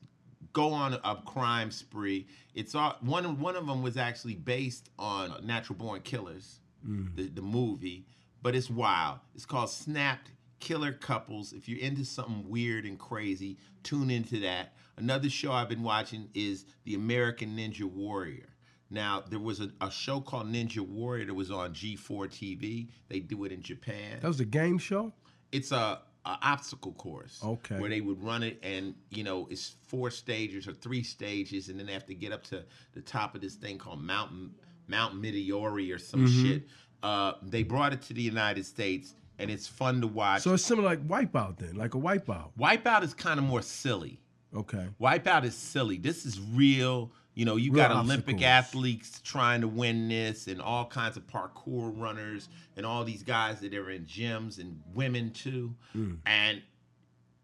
go on a, a crime spree. It's all one. One of them was actually based on Natural Born Killers, mm. the the movie, but it's wild. It's called Snapped Killer Couples. If you're into something weird and crazy, tune into that. Another show I've been watching is The American Ninja Warrior. Now, there was a, a show called Ninja Warrior that was on G4 TV. They do it in Japan That was a game show. it's a, a obstacle course. Okay. Where they would run it, and you know it's four stages or three stages, and then they have to get up to the top of this thing called Mountain Mount Meteori or some Mm-hmm. shit. Uh, they brought it to the United States, and it's fun to watch. So it's similar like Wipeout then, like a Wipeout. Wipeout is kind of more silly. Okay. Wipeout is silly. This is real. You know, you Real got Olympic obstacles. athletes trying to win this, and all kinds of parkour runners, and all these guys that are in gyms, and women too. Mm. And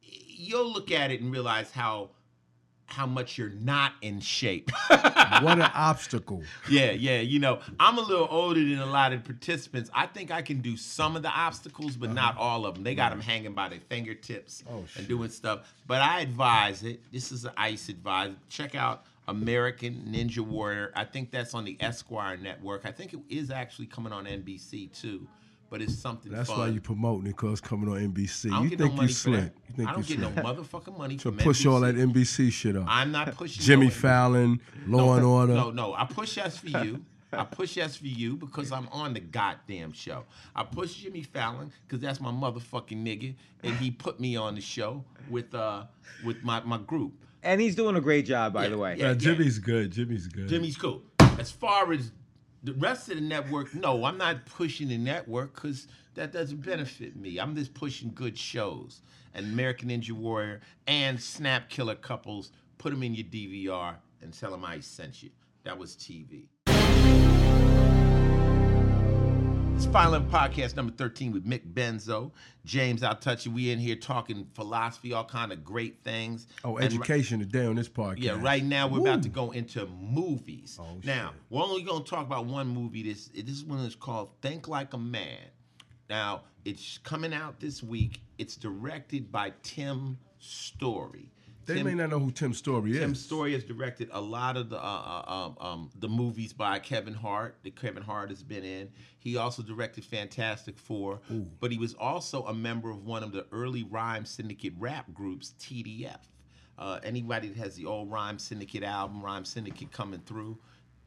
you'll look at it and realize how how much you're not in shape. What an obstacle. yeah, yeah. You know, I'm a little older than a lot of participants. I think I can do some of the obstacles, but not all of them. They got them hanging by their fingertips Uh-huh. Oh, and doing stuff. But I advise it. This is an ICE advice. Check out American Ninja Warrior. I think that's on the Esquire network. I think it is actually coming on NBC too. But it's something That's fun. why you promoting it because coming on NBC. I don't You get think no you money for slick. that. You think I don't you get slick. no motherfucking money to from push all that NBC. NBC shit up. I'm not pushing Jimmy no- Fallon, Law and Order. No, no, I push yes for you. I push SVU because I'm on the goddamn show. I push Jimmy Fallon because that's my motherfucking nigga, and he put me on the show with uh with my my group. And he's doing a great job, by Yeah, the way. yeah. Uh, Jimmy's good. Jimmy's good. Jimmy's cool. As far as the rest of the network, no, I'm not pushing the network because that doesn't benefit me. I'm just pushing good shows. And American Ninja Warrior and Snap Killer Couples, put them in your DVR and tell them I sent you. That was TV. It's Final Podcast number 13 with Mick Benzo. James Altucher. We in here talking philosophy, all kind of great things. Oh, And- education today on this podcast. yeah, right now we're about to go into movies. Oh, now, shit. we're only going to talk about one movie. This this one is called Think Like a Man. Now, it's coming out this week. It's directed by Tim Story. They Tim, may not know who Tim Story is. Tim. Story has directed a lot of the uh, uh, um, um, the movies by Kevin Hart that Kevin Hart has been in. He also directed Fantastic Four, but he was also a member of one of the early Rhyme Syndicate rap groups, TDF. Uh, anybody that has the old Rhyme Syndicate album, Rhyme Syndicate coming through,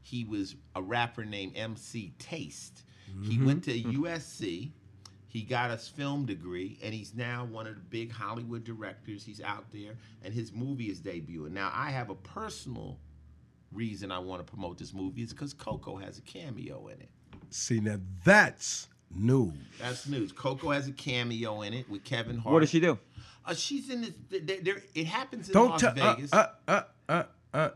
he was a rapper named MC Taste. He went to USC. He got a film degree, and he's now one of the big Hollywood directors. He's out there, and his movie is debuting. Now, I have a personal reason I want to promote this movie is because Coco has a cameo in it. See, now that's news. That's news. Coco has a cameo in it with Kevin Hart. What does she do? Uh, she's in this. There, there, it happens in Don't Las tell. Uh, Vegas. uh, uh, uh, uh,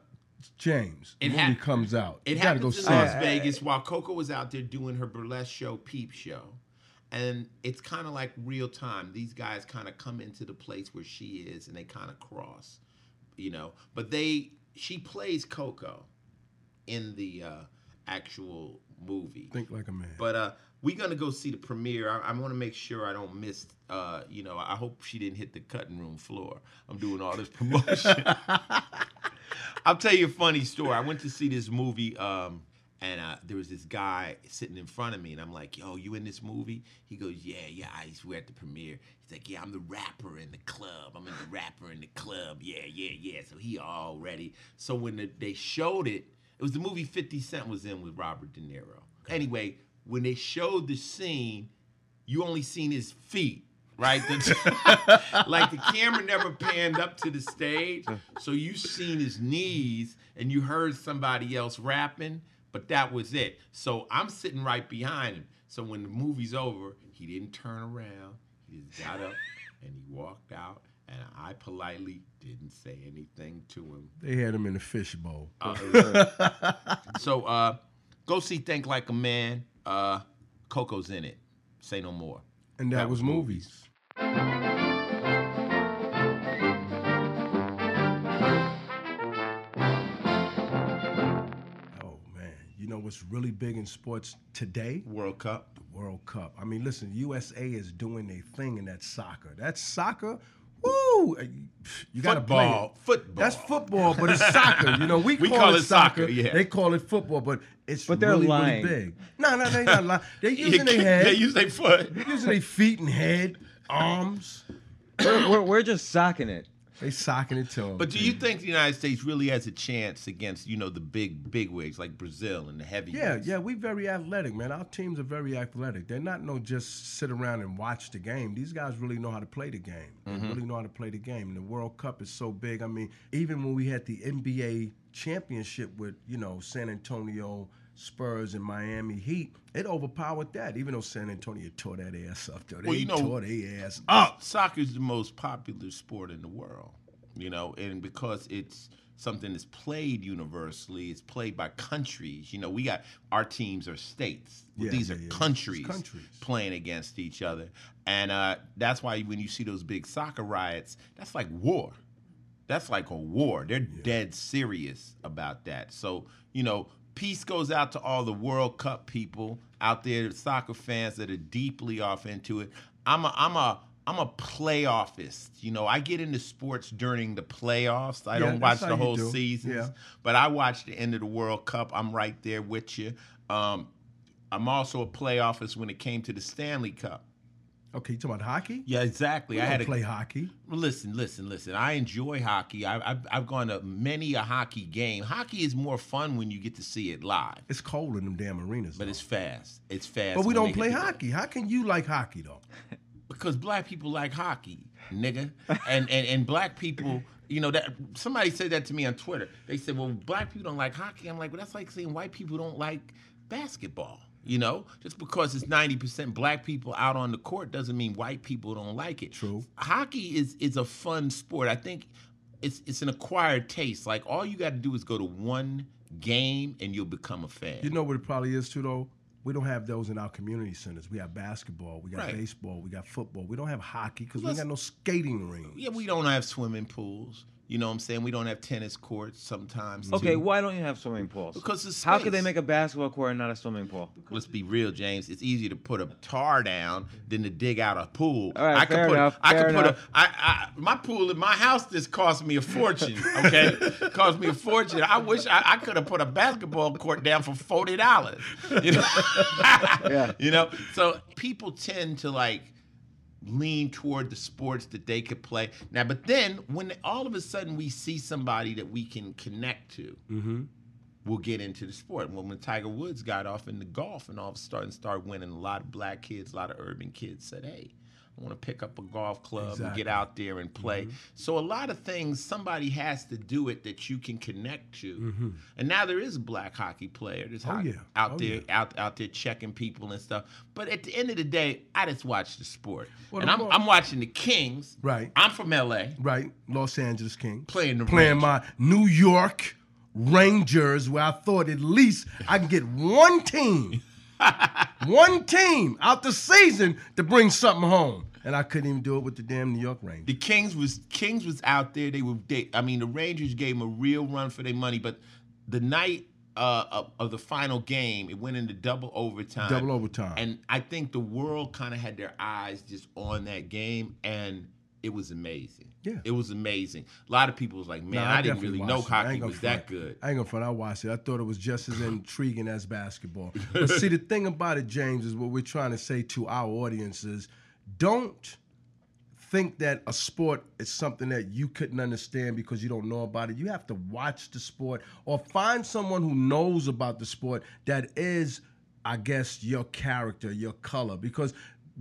James, It movie hap- comes out. It you gotta go happens see in Las it. Vegas while Coco was out there doing her burlesque show, Peep Show. And it's kind of like real time. These guys kind of come into the place where she is and they kind of cross, you know. But they, she plays Coco in the uh, actual movie. Think like a man. But uh, we're gonna go see the premiere. I, I want to make sure I don't miss. Uh, you know, I hope she didn't hit the cutting room floor. I'm doing all this promotion. I'll tell you a funny story. I went to see this movie, um, and uh, there was this guy sitting in front of me, and I'm like, "Yo, you in this movie?" He goes, "Yeah, yeah." I we're at the premiere. He's like, "Yeah, I'm the rapper in the club. I'm in the rapper in the club. Yeah, yeah, yeah." So he all ready. So when the, they showed it, it was the movie 50 Cent was in with Robert De Niro. Anyway, when they showed the scene, you only seen his feet. Right, The- like the camera never panned up to the stage, so you seen his knees and you heard somebody else rapping, but that was it. So I'm sitting right behind him. So when the movie's over, he didn't turn around. He just got up and he walked out, and I politely didn't say anything to him. They had him in a fishbowl. So uh, go see Think Like a Man. Uh, Coco's in it. Say no more. and that, was movies. Oh what's really big in sports today? World Cup. The World Cup. I mean, listen, USA is doing a thing in that soccer. That's soccer. Woo! Uh, You got to play Football, it. football. That's football, but it's soccer. You know, we, We call, call it it soccer. soccer, yeah. They call it football, but it's But they're really, lying. really big. No, no, they're not lying. They're using their head. They use their foot. They're using their feet and head, arms. we're, we're, we're just socking it. They socking it to them. But do you think the United States really has a chance against, you know, the big big wigs like Brazil and the heavy? Yeah, yeah, we very athletic, man. Our teams are very athletic. They're not no just sit around and watch the game. These guys really know how to play the game. They mm-hmm. really know how to play the game. And the World Cup is so big. I mean, even when we had the NBA championship with, you know, San Antonio Spurs and Miami Heat, it overpowered that. Even though San Antonio tore that ass up, though. They Well, you know- tore their ass up. Soccer is the most popular sport in the world, you know, and because it's something that's played universally, it's played by countries. You know, we got our teams are states. Yeah, These yeah, are yeah. Countries, countries. playing against each other, and uh, that's why when you see those big soccer riots, that's like war. That's like a war. They're dead serious about that. So, you know, peace goes out to all the World Cup people out there, soccer fans that are deeply off into it. I'm a I'm a I'm a playoffist. You know, I get into sports during the playoffs. I Yeah, don't watch the whole do. seasons, Yeah. but I watch the end of the World Cup. I'm right there with you. Um, I'm also a playoffist when it came to the Stanley Cup. Okay, you talking about hockey? Yeah, exactly. We I don't had to play hockey. Listen, listen, listen. I enjoy hockey. I, I've, I've gone to many a hockey game. Hockey is more fun when you get to see it live, It's cold in them damn arenas. but though. it's fast. It's fast. but we don't play hockey. How can you like hockey though? because black people like hockey, nigga, and and and black people. You know that somebody said that to me on Twitter. They said, "Well, black people don't like hockey." I'm like, "Well, that's like saying white people don't like basketball." You know, just because it's 90% black people out on the court doesn't mean white people don't like it. True. Hockey is is a fun sport. I think it's it's an acquired taste. Like all you got to do is go to one game and you'll become a fan. You know what it probably is too, though. We don't have those in our community centers. We have basketball, we got Right. baseball, we got football. We don't have hockey because we ain't got no skating rings. yeah, we don't have swimming pools. You know what I'm saying? We don't have tennis courts sometimes. Okay, too. why don't you have swimming pools? Because it's How could they make a basketball court and not a swimming pool? Let's be real, James. It's easier to put a tar down than to dig out a pool. All right, I could fair put, enough, I fair could put a. I, I, my pool in my house just cost me a fortune. Okay, cost me a fortune. I wish I, I could have put a basketball court down for forty dollars. You know, Yeah. you know. So people tend to like lean toward the sports that they could play now. But then when all of a sudden we see somebody that we can connect to, mm-hmm. we'll get into the sport. When, when Tiger Woods got off into golf and all of a sudden started winning, a lot of black kids, a lot of urban kids said, "Hey." I want to pick up a golf club and get out there and play. Mm-hmm. So a lot of things somebody has to do it that you can connect to. Mm-hmm. And now there is a black hockey player that's Oh, yeah. out Oh, there yeah. out out there checking people and stuff. But at the end of the day, I just watch the sport. Well, and I'm, I'm watching the Kings. Right. I'm from LA. Right, Los Angeles Kings Playing the playing Rangers. my New York Rangers, where I thought at least I can get one team, one team out the season to bring something home, and I couldn't even do it with the damn New York Rangers. The Kings was Kings was out there. They were. They, I mean, the Rangers gave them a real run for their money. But the night uh, of, of the final game, it went into double overtime. Double overtime. And I think the world kind of had their eyes just on that game, and it was amazing. Yeah. it was amazing. A lot of people was like, "Man, Nah, I, didn't really know it. Hockey was that good." I ain't gonna front. I watched it. I thought it was just as intriguing as basketball. But see, the thing about it, James, is what we're trying to say to our audience is, don't think that a sport is something that you couldn't understand because you don't know about it. You have to watch the sport or find someone who knows about the sport that is, I guess, your character, your color, because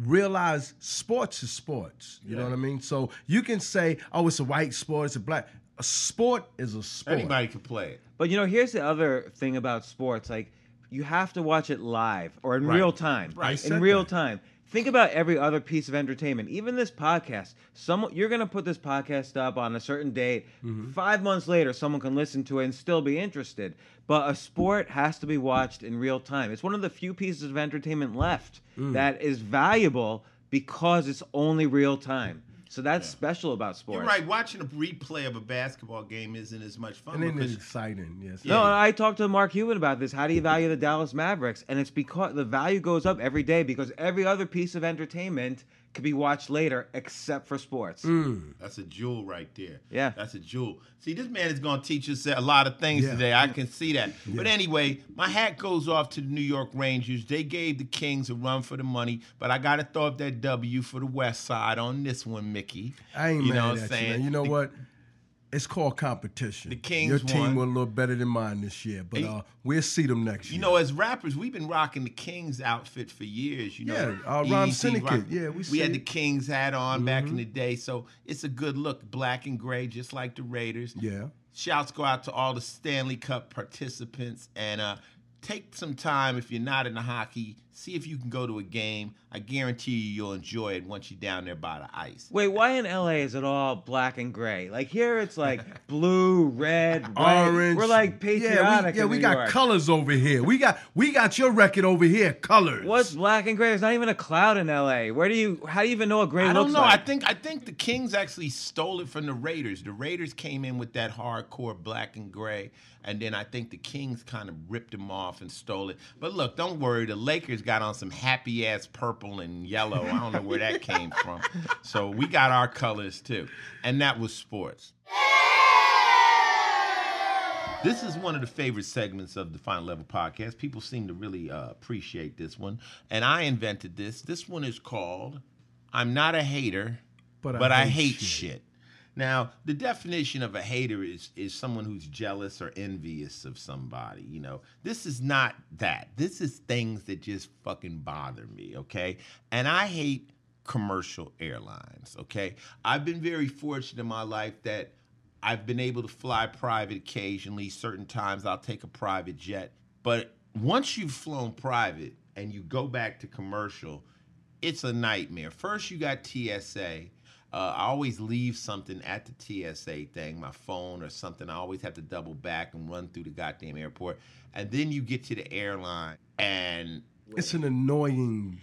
realize sports is sports. You know what I mean? So you can say, oh, it's a white sport, it's a black. A sport is a sport. Anybody can play it. But you know, here's the other thing about sports: like you have to watch it live or in Right. real time. Right. In real that. time. Think about every other piece of entertainment, even this podcast. Someone you're gonna put this podcast up on a certain date. Mm-hmm. Five months later, someone can listen to it and still be interested. But a sport has to be watched in real time. It's one of the few pieces of entertainment left Mm. that is valuable because it's only real time. So that's special about sports. You're right. Watching a replay of a basketball game isn't as much fun And it's exciting. Yes. No, and I talked to Mark Cuban about this. How do you value the Dallas Mavericks? And it's because the value goes up every day because every other piece of entertainment could be watched later except for sports. Mm. that's a jewel right there. Yeah. That's a jewel. See, this man is going to teach us a lot of things Yeah. today. I can see that. But anyway, my hat goes off to the New York Rangers. They gave the Kings a run for the money, but I got to throw up that W for the West Side on this one, Mickey. I ain't you mad know at what I'm you, saying? man. You know The- what? It's called competition. The Kings Your team won. was a little better than mine this year, but uh, we'll see them next You year. You know, as rappers, we've been rocking the Kings outfit for years. You know, Yeah, uh, Rhyme Syndicate. Rock- Yeah, we we had the. Kings hat on back in the day, so it's a good look, black and gray, just like the Raiders. yeah. Shouts go out to all the Stanley Cup participants and uh, take some time if you're not in the hockey. See if you can go to a game. I guarantee you you'll enjoy it once you're down there by the ice. Wait, why in LA is it all black and gray? Like here it's like blue, red, white. Orange. We're like patriotic. Yeah, we, yeah, in we New got York. colors over here. We got we got your record over here, colors. What's black and gray? There's not even a cloud in LA. Where do you? How do you even know what gray I looks don't know. like? I think I think the Kings actually stole it from the Raiders. The Raiders came in with that hardcore black and gray, and then I think the Kings kind of ripped them off and stole it. But look, don't worry. The Lakers got on some happy ass purple and yellow. I don't know where that came from. So we got our colors too, and that was sports. This is one of the favorite segments of the Final Level podcast. People seem to really uh, appreciate this one, and I invented this. This one is called "I'm Not a Hater, But but, I I, hate hate, shit." shit. Now, the definition of a hater is is someone who's jealous or envious of somebody. You know, this is not that. This is things that just fucking bother me. Okay, and I hate commercial airlines. Okay, I've been very fortunate in my life that I've been able to fly private occasionally. Certain times I'll take a private jet. But once you've flown private and you go back to commercial, it's a nightmare. First, you got TSA. Uh, I always leave something at the TSA thing, my phone or something. I always have to double back and run through the goddamn airport. And then you get to the airline and It's an annoying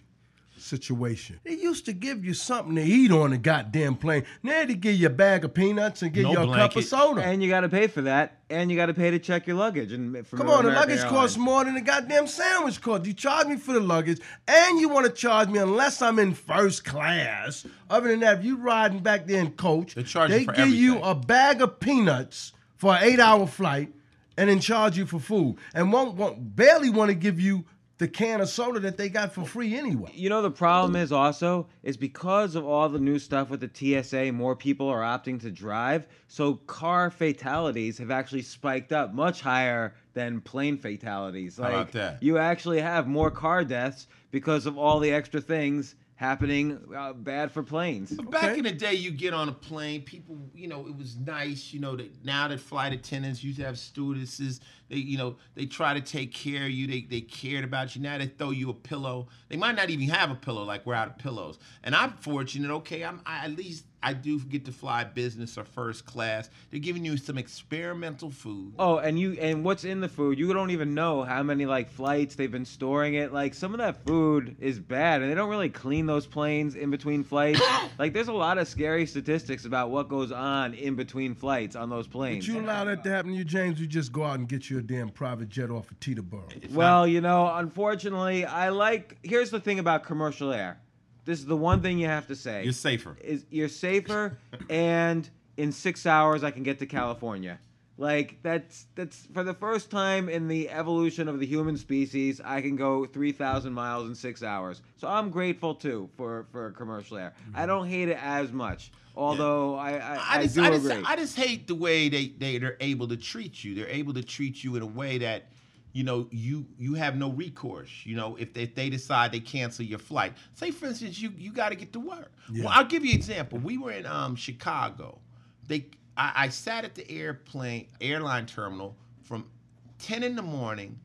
situation. They used to give you something to eat on the goddamn plane. Now they give you a bag of peanuts and give No you a cup of soda. and you got to pay for that, and you got to pay to check your luggage. And from Come on, the luggage Airlines. costs more than the goddamn sandwich cost. You charge me for the luggage, and you want to charge me unless I'm in first class. Other than that, if you riding back there in coach, They charge they for give you a bag of peanuts for an eight-hour flight, and then charge you for food, and won't, won't barely want to give you the can of soda that they got for free anyway. You know the problem is also is because of all the new stuff with the TSA, more people are opting to drive. So car fatalities have actually spiked up much higher than plane fatalities. How Like about that? you actually have more car deaths because of all the extra things happening uh, bad for planes. But back Okay. in the day, you get on a plane, people, you know, it was nice. You know, that now that flight attendants used to have stewardesses, they, you know, they try to take care of you. They, they cared about you. Now they throw you a pillow. They might not even have a pillow, like we're out of pillows. And I'm fortunate. Okay, I'm I, at least I do get to fly business or first class. They're giving you some experimental food. Oh, and you and what's in the food? You don't even know how many like flights they've been storing it. Like some of that food is bad, and they don't really clean those planes in between flights. like there's a lot of scary statistics about what goes on in between flights on those planes. Would you allow that to happen to you, James? You just go out and get you a damn private jet off of Teterboro. Well, you know, unfortunately, I like. Here's the thing about commercial air. This is the one thing you have to say. You're safer. Is you're safer, and in six hours I can get to California. Like that's that's for the first time in the evolution of the human species, I can go three thousand miles in six hours. So I'm grateful too for for commercial air. I mm-hmm. don't hate it as much, although I I, I, I just, do I, just, agree. I just hate the way they, they they're able to treat you. They're able to treat you in a way that, you know, you you have no recourse. You know, if they, if they decide they cancel your flight, say for instance, you you got to get to work. Well, I'll give you an example. We were in um, Chicago. They I, I sat at the airplane airline terminal from ten in the morning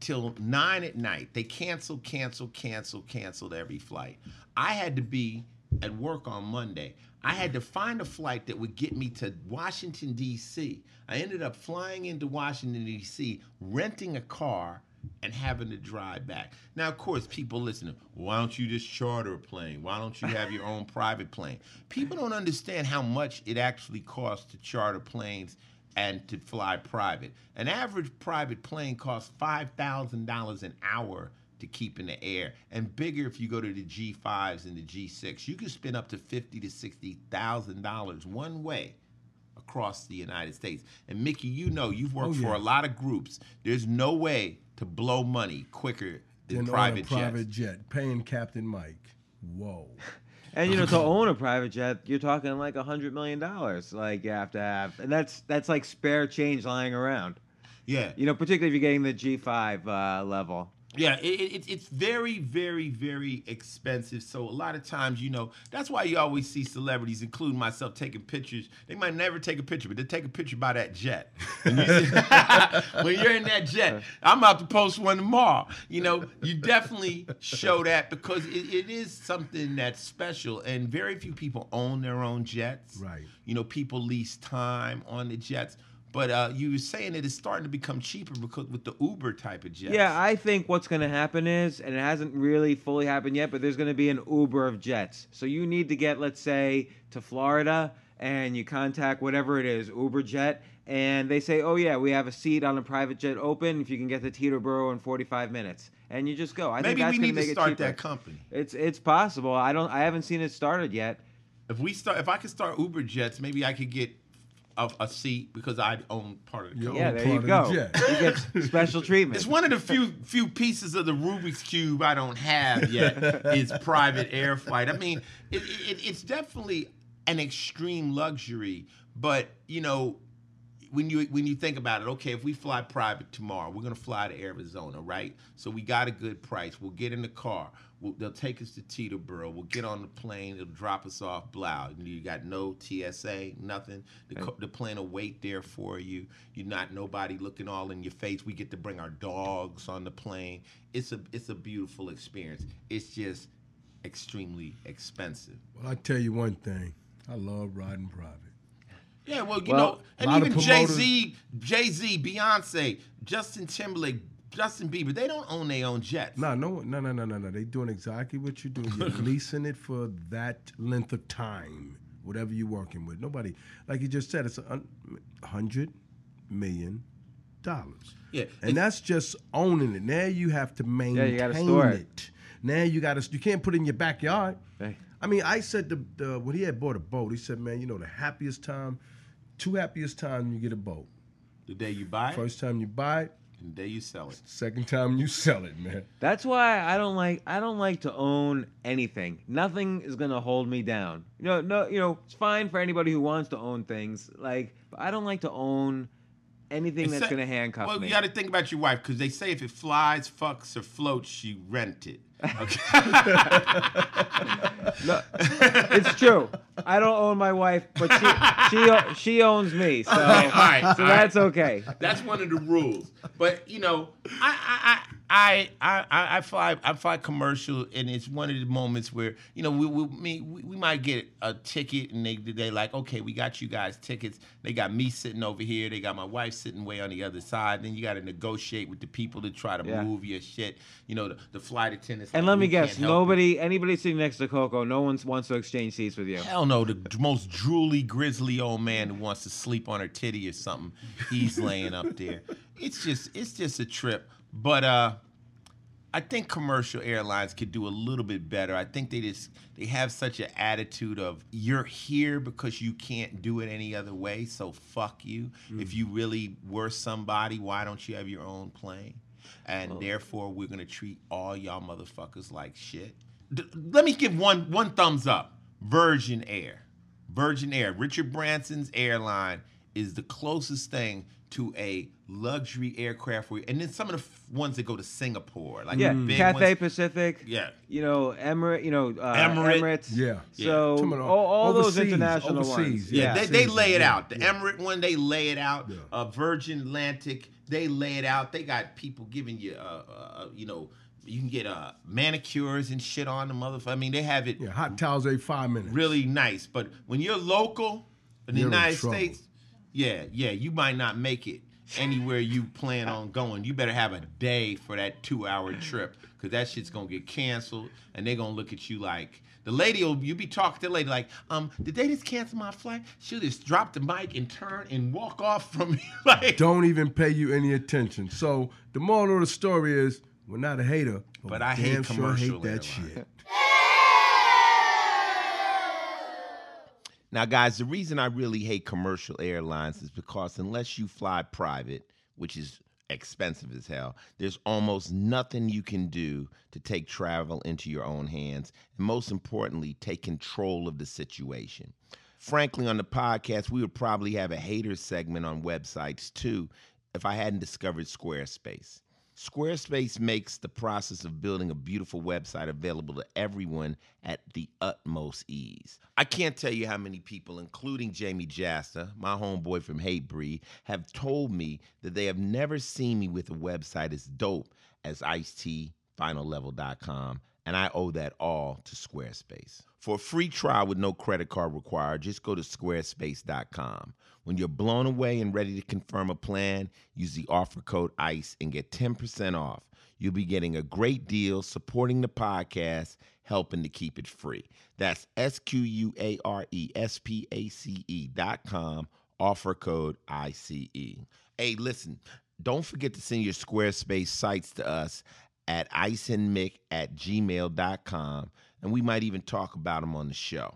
till nine at night. They canceled, canceled, canceled, canceled every flight. I had to be at work on Monday. I had to find a flight that would get me to Washington, D.C. I ended up flying into Washington, D.C., renting a car, and having to drive back. Now, of course, people listening, why don't you just charter a plane? Why don't you have your own private plane? People don't understand how much it actually costs to charter planes and to fly private. An average private plane costs $5,000 an hour to keep in the air, and bigger if you go to the G5s and the G6. You can spend up to fifty to sixty thousand dollars one way across the United States. And Mickey, you know you've worked Oh, for a lot of groups. There's no way to blow money quicker than Then on private a private jet, paying Captain Mike. Whoa. And you know, to own a private jet, you're talking like a hundred million dollars. Like you have to have, and that's that's like spare change lying around. Yeah, You know, particularly if you're getting the G5 uh, level. Yeah, it, it, it's- it's very, very, very expensive. So a lot of times, you know, that's why you always see celebrities, including myself, taking pictures. They might never take a picture, but they take a picture by that jet. You see- when you're in that jet, I'm about to post one tomorrow. You know, you definitely show that because it, it is something that's special, and very few people own their own jets. Right. You know, people lease time on the jets. But uh, you were saying that it's starting to become cheaper because with the Uber type of jets. Yeah, I think what's going to happen is, and it hasn't really fully happened yet, but there's going to be an Uber of jets. So you need to get, let's say, to Florida, and you contact whatever it is, Uber jet, and they say, oh yeah, we have a seat on a private jet open if you can get to Teterboro in 45 minutes, and you just go. I think Maybe that's we need to make start that company. It's it's possible. I don't. I haven't seen it started yet. If we start, if I could start Uber Jets, maybe I could get a, a seat because I own part of the You company. Yeah, there you go. the. You get special treatment. It's one of the few few pieces of the Rubik's cube I don't have yet is private air flight. I mean, it, it, it's definitely an extreme luxury, but you know, when you when you think about it, okay, if we fly private tomorrow, we're gonna fly to Arizona, right? So we got a good price. We'll get in the car. We'll, they'll take us to Teterboro. We'll get on the plane. It'll drop us off. Blau. You got no TSA, nothing. The, co- the plane will wait there for you. You're not nobody looking all in your face. We get to bring our dogs on the plane. It's a it's a beautiful experience. It's just extremely expensive. Well, I tell you one thing. I love riding private. Yeah, well, you Well, know, and even Jay Z, Jay Z, Beyonce, Justin Timberlake, Justin Bieber, they don't own their own jets. No, no, no, no, no, no, no. They doing exactly what you're doing. You're leasing it for that length of time, whatever you're working with. Nobody, like you just said, it's a hundred million dollars. Yeah, and that's just owning it. Now you have to maintain you gotta store it. it. Now you got to. You can't put it in your backyard. Hey. I mean, I said the, the when he had bought a boat, he said, "Man, you know the happiest time, two happiest time you get a boat. The day you buy it, First time you buy it, and the day you sell it. second time you sell it, man." That's why I don't like I don't like to own anything. Nothing is gonna hold me down. You know, no, you know, it's fine for anybody who wants to own things. Like, but I don't like to own anything that's Except- gonna handcuff me. well, me. you got to think about your wife because they say if it flies, fucks, or floats, you rent it. Okay. No, it's true. I don't own my wife, but she she she owns me. So, all right, so all right. that's okay. That's one of the rules. But you know, I I I I fly I fly commercial, and it's one of the moments where you know we we me, we, we might get a ticket, and they they like okay, we got you guys tickets. They got me sitting over here. They got my wife sitting way on the other side. Then you got to negotiate with the people to try to Yeah. move your shit. You know, the, the flight attendants. And like, let me guess, help you." nobody, anybody sitting next to Coco, no one wants to exchange seats with you. Hell no, the most drooly, grizzly old man who wants to sleep on her titty or something. He's laying up there. It's just, it's just a trip. But uh, I think commercial airlines could do a little bit better. I think they just they have such an attitude of you're here because you can't do it any other way. So fuck you. If you really were somebody, why don't you have your own plane? And therefore, we're gonna treat all y'all motherfuckers like shit. D- let me give one one thumbs up. Virgin Air. Virgin Air. Richard Branson's airline is the closest thing to a luxury aircraft. Where, and then some of the f- ones that go to Singapore, like Yeah, big Cathay ones. Pacific. Yeah. You know, Emirate. You know, uh, Emirate. Emirates. Yeah. So Some of the- all, all those international overseas, ones. Yeah, Yeah, they, they lay it yeah, out. The yeah. Emirate one, they lay it out. Yeah. Uh, Virgin Atlantic, they lay it out. They got people giving you, uh, uh, you know, you can get uh, manicures and shit on the motherfucker. I mean, they have it Yeah, hot towels every five minutes. really nice. But when you're local in the You're in United trouble. States, yeah, yeah, you might not make it. Anywhere you plan on going, you better have a day for that two-hour trip because that shit's gonna get canceled, and they're gonna look at you like the lady will. You be talking to the lady like, um, did they just cancel my flight? She'll just drop the mic and turn and walk off from me. like, Don't even pay you any attention. So the moral of the story is, we're not a hater, But we I hate damn sure commercial hate that shit. Now, guys, the reason I really hate commercial airlines is because unless you fly private, which is expensive as hell, there's almost nothing you can do to take travel into your own hands. And most importantly, take control of the situation. Frankly, on the podcast, we would probably have a hater segment on websites too if I hadn't discovered Squarespace. Squarespace makes the process of building a beautiful website available to everyone at the utmost ease. I can't tell you how many people, including Jamey Jasta, my homeboy from Hatebreed, have told me that they have never seen me with a website as dope as IceTFinalLevel.com, and I owe that all to Squarespace. For a free trial with no credit card required, just go to squarespace.com. When you're blown away and ready to confirm a plan, use the offer code ICE and get 10% off. You'll be getting a great deal supporting the podcast, helping to keep it free. That's S Q U A R E S P A C E dot com, offer code ICE. Hey, listen, don't forget to send your Squarespace sites to us at iceandmick at gmail.com, and we might even talk about them on the show.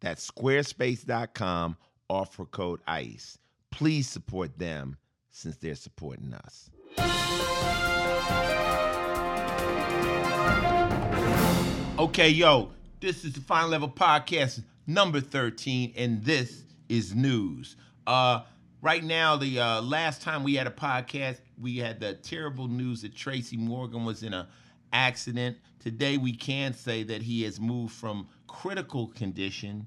That's squarespace.com, offer code ICE. Please support them since they're supporting us. Okay, yo, this is the Final Level Podcast number 13, and this is news. Uh, right now, the uh, last time we had a podcast, we had the terrible news that Tracy Morgan was in a accident. Today, we can say that he has moved from critical condition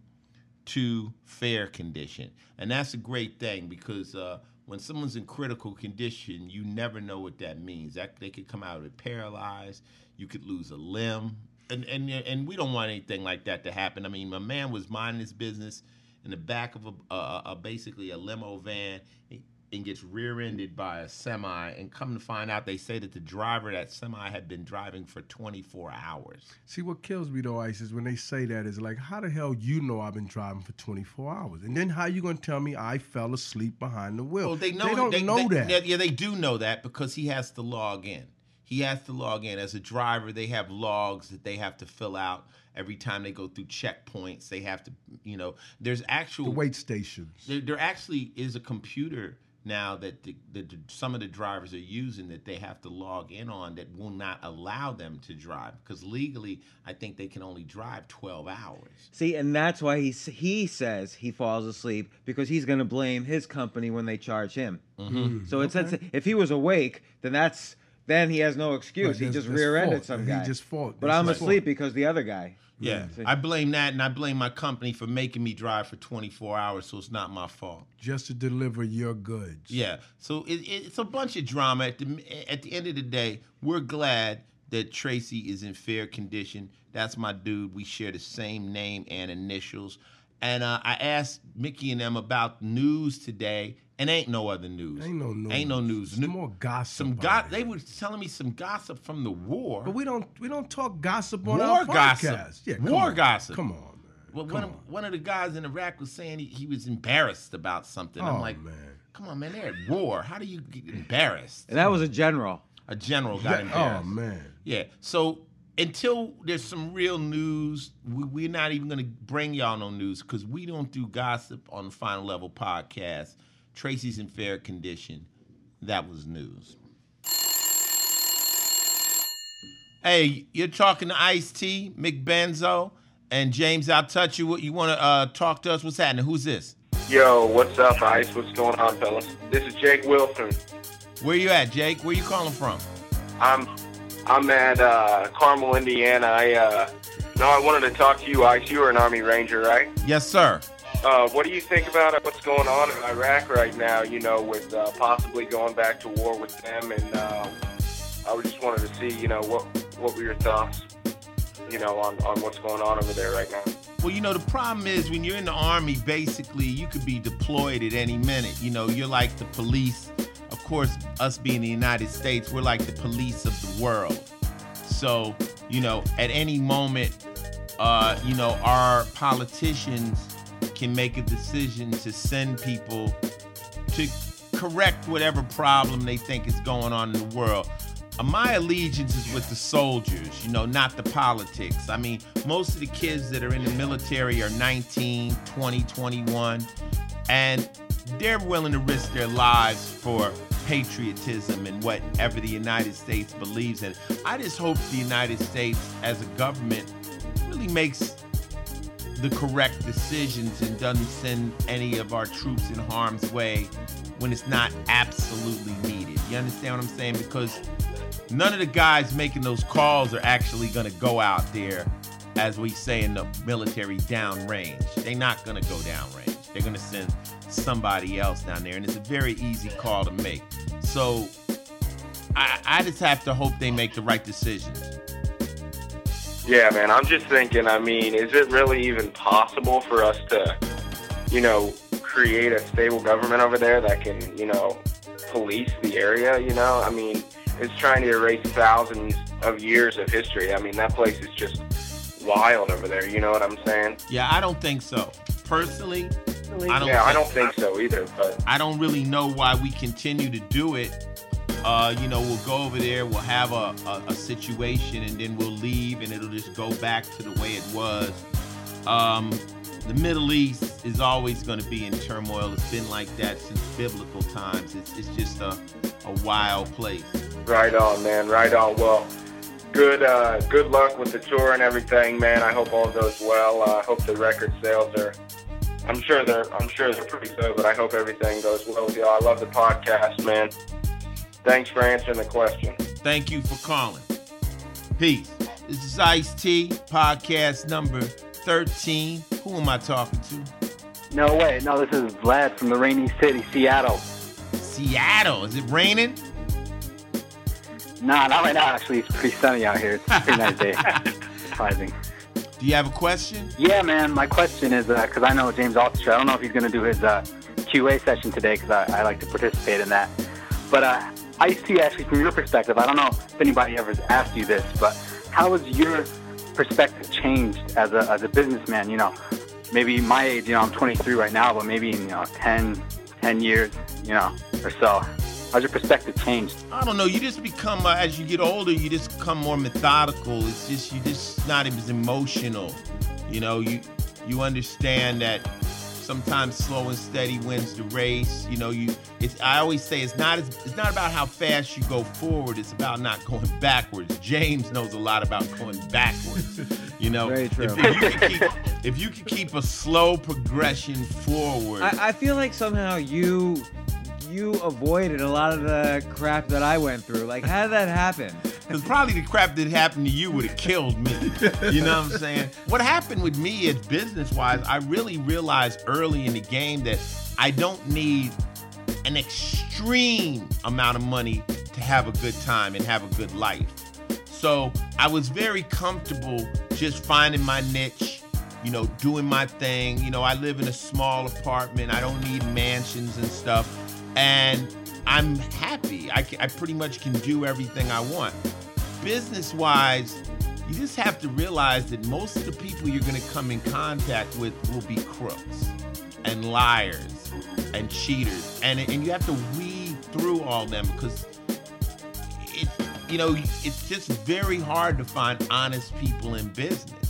to fair condition. And that's a great thing because uh, when someone's in critical condition, you never know what that means. That they could come out of it paralyzed, you could lose a limb. And, and and we don't want anything like that to happen. I mean, my man was minding his business in the back of a, a, a basically a limo van and gets rear-ended by a semi. And come to find out, they say that the driver that semi had been driving for 24 hours. See, what kills me though, Ice, is when they say that is like, how the hell you know I've been driving for 24 hours, and then how you gonna tell me I fell asleep behind the wheel? Well, they know. they don't they, know they- that. Yeah, they do know that because he has to log in. He has to log in as a driver. They have logs that they have to fill out every time they go through checkpoints. They have to, you know, there's actual the wait stations. There, there actually is a computer now that the, the, the- some of the drivers are using that they have to log in on that will not allow them to drive because legally, I think they can only drive 12 hours. See, and that's why he he says he falls asleep because he's going to blame his company when they charge him. Mm-hmm. So it says if he was awake, then that's then he has no excuse. Right, he just rear-ended fault. some He just fought. But That's I'm his asleep because the other guy. Yeah, See? I blame that, and I blame my company for making me drive for 24 hours, so it's not my fault. just to deliver your goods. Yeah, so it, it, it's a bunch of drama. At the at the end of the day, we're glad that Tracy is in fair condition. That's my dude. We share the same name and initials. And uh, I asked Mickey and them about news today, and ain't no other news. Ain't no news. Ain't no news. Some Nu- more gossip. Some out got. here. They were telling me some gossip from the war. But we don't we don't talk gossip on War our gossip. podcast. Yeah, come War on. gossip. Come on, man. Well, Come one of, on. one of the guys in Iraq was saying he, he was embarrassed about something. I'm Oh, like, man. come on, man, they're at war. How do you get embarrassed? And that was a general. A general got Yeah, oh, embarrassed. oh man. Yeah. So until there's some real news, we, we're not even going to bring y'all no news because we don't do gossip on the Final Level podcast. Tracy's in fair condition. That was news. Hey, you're talking to Ice T, Mick Benzo, and James. Altucher. What you want to uh, talk to us? What's happening? Who's this? Yo, what's up, Ice? What's going on, fellas? This is Jake Wilson. Where you at, Jake? Where you calling from? I'm I'm at uh, Carmel, Indiana. I uh, no, I wanted to talk to you, Ice. You are an Army Ranger, right? Yes, sir. Uh, what do you think about what's going on in Iraq right now? You know, with uh, possibly going back to war with them, and uh, I just wanted to see, you know, what what were your thoughts, you know, on, on what's going on over there right now? Well, you know, the problem is when you're in the army, basically, you could be deployed at any minute. You know, you're like the police. Of course, us being the United States, we're like the police of the world. So, you know, at any moment, uh, you know, our politicians can make a decision to send people to correct whatever problem they think is going on in the world. Uh, my allegiance is with the soldiers, you know, not the politics. I mean, most of the kids that are in the military are 19, 20, 21, and they're willing to risk their lives for patriotism and whatever the United States believes in. I just hope the United States as a government really makes the correct decisions and doesn't send any of our troops in harm's way when it's not absolutely needed. You understand what I'm saying? Because none of the guys making those calls are actually going to go out there, as we say in the military, downrange. They're not going to go downrange. They're going to send somebody else down there, and it's a very easy call to make. So I, I just have to hope they make the right decisions. Yeah, man. I'm just thinking. I mean, is it really even possible for us to, you know, create a stable government over there that can, you know, police the area? You know, I mean, it's trying to erase thousands of years of history. I mean, that place is just wild over there. You know what I'm saying? Yeah, I don't think so. Personally, I don't. yeah, I don't think so either. But I don't really know why we continue to do it. Uh, you know, we'll go over there, we'll have a, a, a situation, and then we'll leave, and it'll just go back to the way it was. Um, the Middle East is always going to be in turmoil. It's been like that since biblical times. It's, it's just a, a wild place. right on, man. Right on. Well, good. Uh, good luck with the tour and everything, man. I hope all goes well. Uh, I hope the record sales are. I'm sure they're. I'm sure they're pretty good, but I hope everything goes well with y'all. I love the podcast, man. Thanks for answering the question. Thank you for calling. Peace. This is Ice T, podcast number 13. Who am I talking to? No way. No, this is Vlad from the rainy city, Seattle. Seattle. Is it raining? Nah, not right now. Actually, it's pretty sunny out here. It's a pretty nice day. Surprising. Do you have a question? Yeah, man. My question is because I know James Altucher. I don't know if he's going to do his uh, QA session today because I, I like to participate in that. But uh, Ice T, actually, from your perspective, I don't know if anybody ever asked you this, but how has your perspective changed as a as a businessman? You know, maybe my age. You know, I'm 23 right now, but maybe in you know 10, 10 years, you know, or so. How's your perspective changed? I don't know. You just become uh, as you get older, you just become more methodical. It's just you just not as emotional. You know, you you understand that sometimes slow and steady wins the race. You know, you it's I always say it's not as, it's not about how fast you go forward. It's about not going backwards. James knows a lot about going backwards. You know, If, if you can keep, if you can keep a slow progression forward, I, I feel like somehow you you avoided a lot of the crap that I went through. Like, how did that happen? Because probably the crap that happened to you would have killed me. You know what I'm saying? What happened with me is business wise, I really realized early in the game that I don't need an extreme amount of money to have a good time and have a good life. So I was very comfortable just finding my niche, you know, doing my thing. You know, I live in a small apartment, I don't need mansions and stuff. And I'm happy. I, I pretty much can do everything I want. Business wise, you just have to realize that most of the people you're going to come in contact with will be crooks and liars and cheaters. And, and you have to weed through all them because it, you know, it's just very hard to find honest people in business.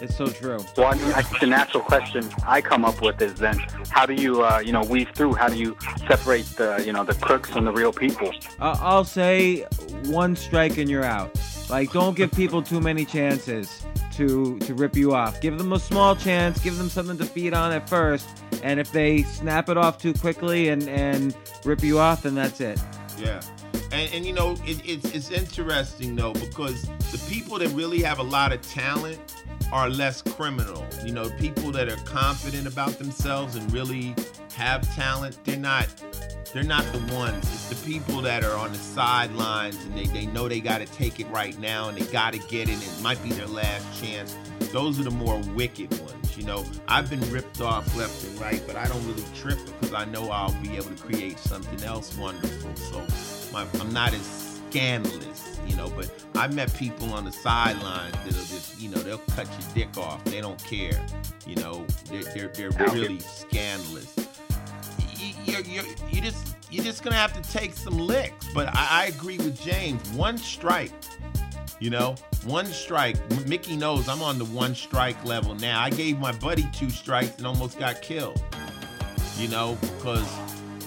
It's so true. Well, I mean, I think the natural question I come up with is then, how do you, uh, you know, weave through? How do you separate the, you know, the crooks from the real people? Uh, I'll say one strike and you're out. Like, don't give people too many chances to to rip you off. Give them a small chance. Give them something to feed on at first. And if they snap it off too quickly and and rip you off, then that's it. Yeah. And, and you know, it, it's, it's interesting though, because the people that really have a lot of talent are less criminal. You know, people that are confident about themselves and really have talent, they're not they're not the ones. It's the people that are on the sidelines and they, they know they gotta take it right now and they gotta get it it might be their last chance. Those are the more wicked ones. You know, I've been ripped off left and right, but I don't really trip because I know I'll be able to create something else wonderful. So my, I'm not as scandalous, you know. But I met people on the sidelines that'll just, you know, they'll cut your dick off. They don't care. You know, they're they're, they're really scandalous. You, you're, you're, you just you're just gonna have to take some licks. But I, I agree with James. One strike you know, one strike. Mickey knows I'm on the one strike level now. I gave my buddy two strikes and almost got killed. You know, because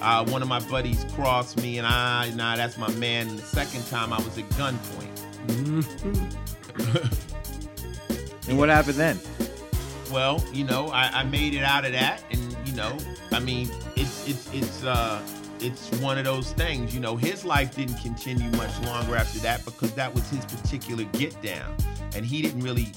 uh, one of my buddies crossed me and I, nah, that's my man. And the second time I was at gunpoint. and what happened then? Well, you know, I, I made it out of that, and you know, I mean, it's it's it's uh it's one of those things. You know, his life didn't continue much longer after that because that was his particular get down. And he didn't really,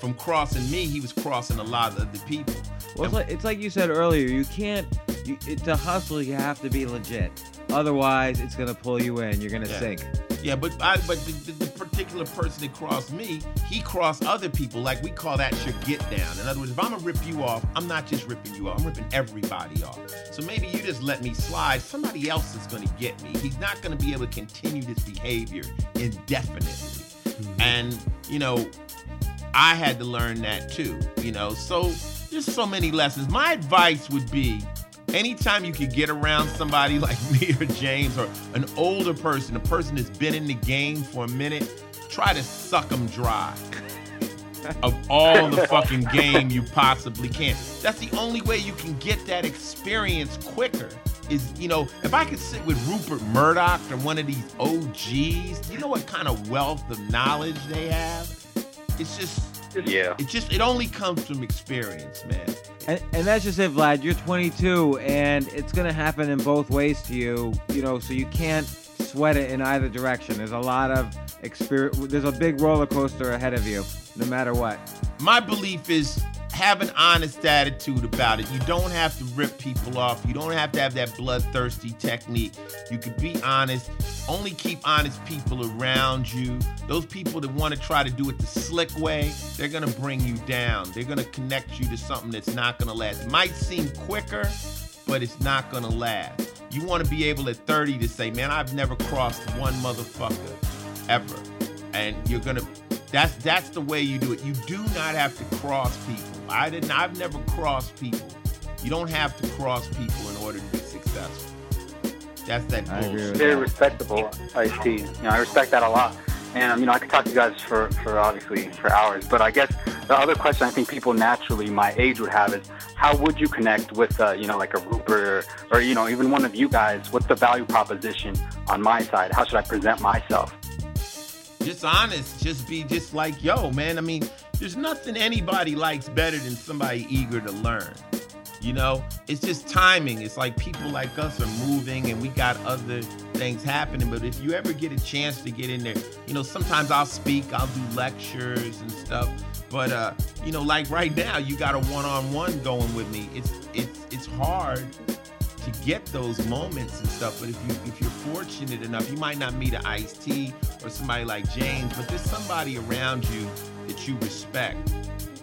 from crossing me, he was crossing a lot of other people. Well, it's like, it's like you said earlier. You can't, you, to hustle, you have to be legit. Otherwise, it's gonna pull you in. You're gonna Yeah. sink. Yeah, but I, but the, the, the particular person that crossed me, he crossed other people. Like we call that your get down. In other words, if I'm gonna rip you off, I'm not just ripping you off. I'm ripping everybody off. So maybe you just let me slide. Somebody else is gonna get me. He's not gonna be able to continue this behavior indefinitely. Mm-hmm. And you know, I had to learn that too. You know, so there's so many lessons. My advice would be anytime you could get around somebody like me or James or an older person, a person that's been in the game for a minute, try to suck them dry of all the fucking game you possibly can. That's the only way you can get that experience quicker. Is you know, if I could sit with Rupert Murdoch or one of these OGs, you know what kind of wealth of knowledge they have? It's just Yeah. it just it only comes from experience, man. And, and that's just it, Vlad. You're 22, and it's gonna happen in both ways to you. You know, so you can't sweat it in either direction. There's a lot of experience. There's a big roller coaster ahead of you, no matter what. my belief is have an honest attitude about it. You don't have to rip people off. You don't have to have that bloodthirsty technique. You can be honest. Only keep honest people around you. Those people that want to try to do it the slick way, they're going to bring you down. They're going to connect you to something that's not going to last. It might seem quicker, but it's not going to last. You want to be able at 30 to say, man, I've never crossed one motherfucker ever. And you're going to that's that's the way you do it. You do not have to cross people. I didn't. I've never crossed people. You don't have to cross people in order to be successful. That's that bullshit. Very respectable, Ice T. You know, I respect that a lot. And um, you know, I could talk to you guys for, for obviously for hours. But I guess the other question I think people naturally my age would have is, how would you connect with uh, you know like a Rupert or, or you know even one of you guys? What's the value proposition on my side? How should I present myself? Just honest. Just be just like yo, man. I mean, there's nothing anybody likes better than somebody eager to learn. You know, it's just timing. It's like people like us are moving and we got other things happening. But if you ever get a chance to get in there, you know, sometimes I'll speak, I'll do lectures and stuff. But uh, you know, like right now, you got a one-on-one going with me. It's it's it's hard to get those moments and stuff. But if you if you're fortunate enough, you might not meet an Ice T or somebody like James, but there's somebody around you that you respect.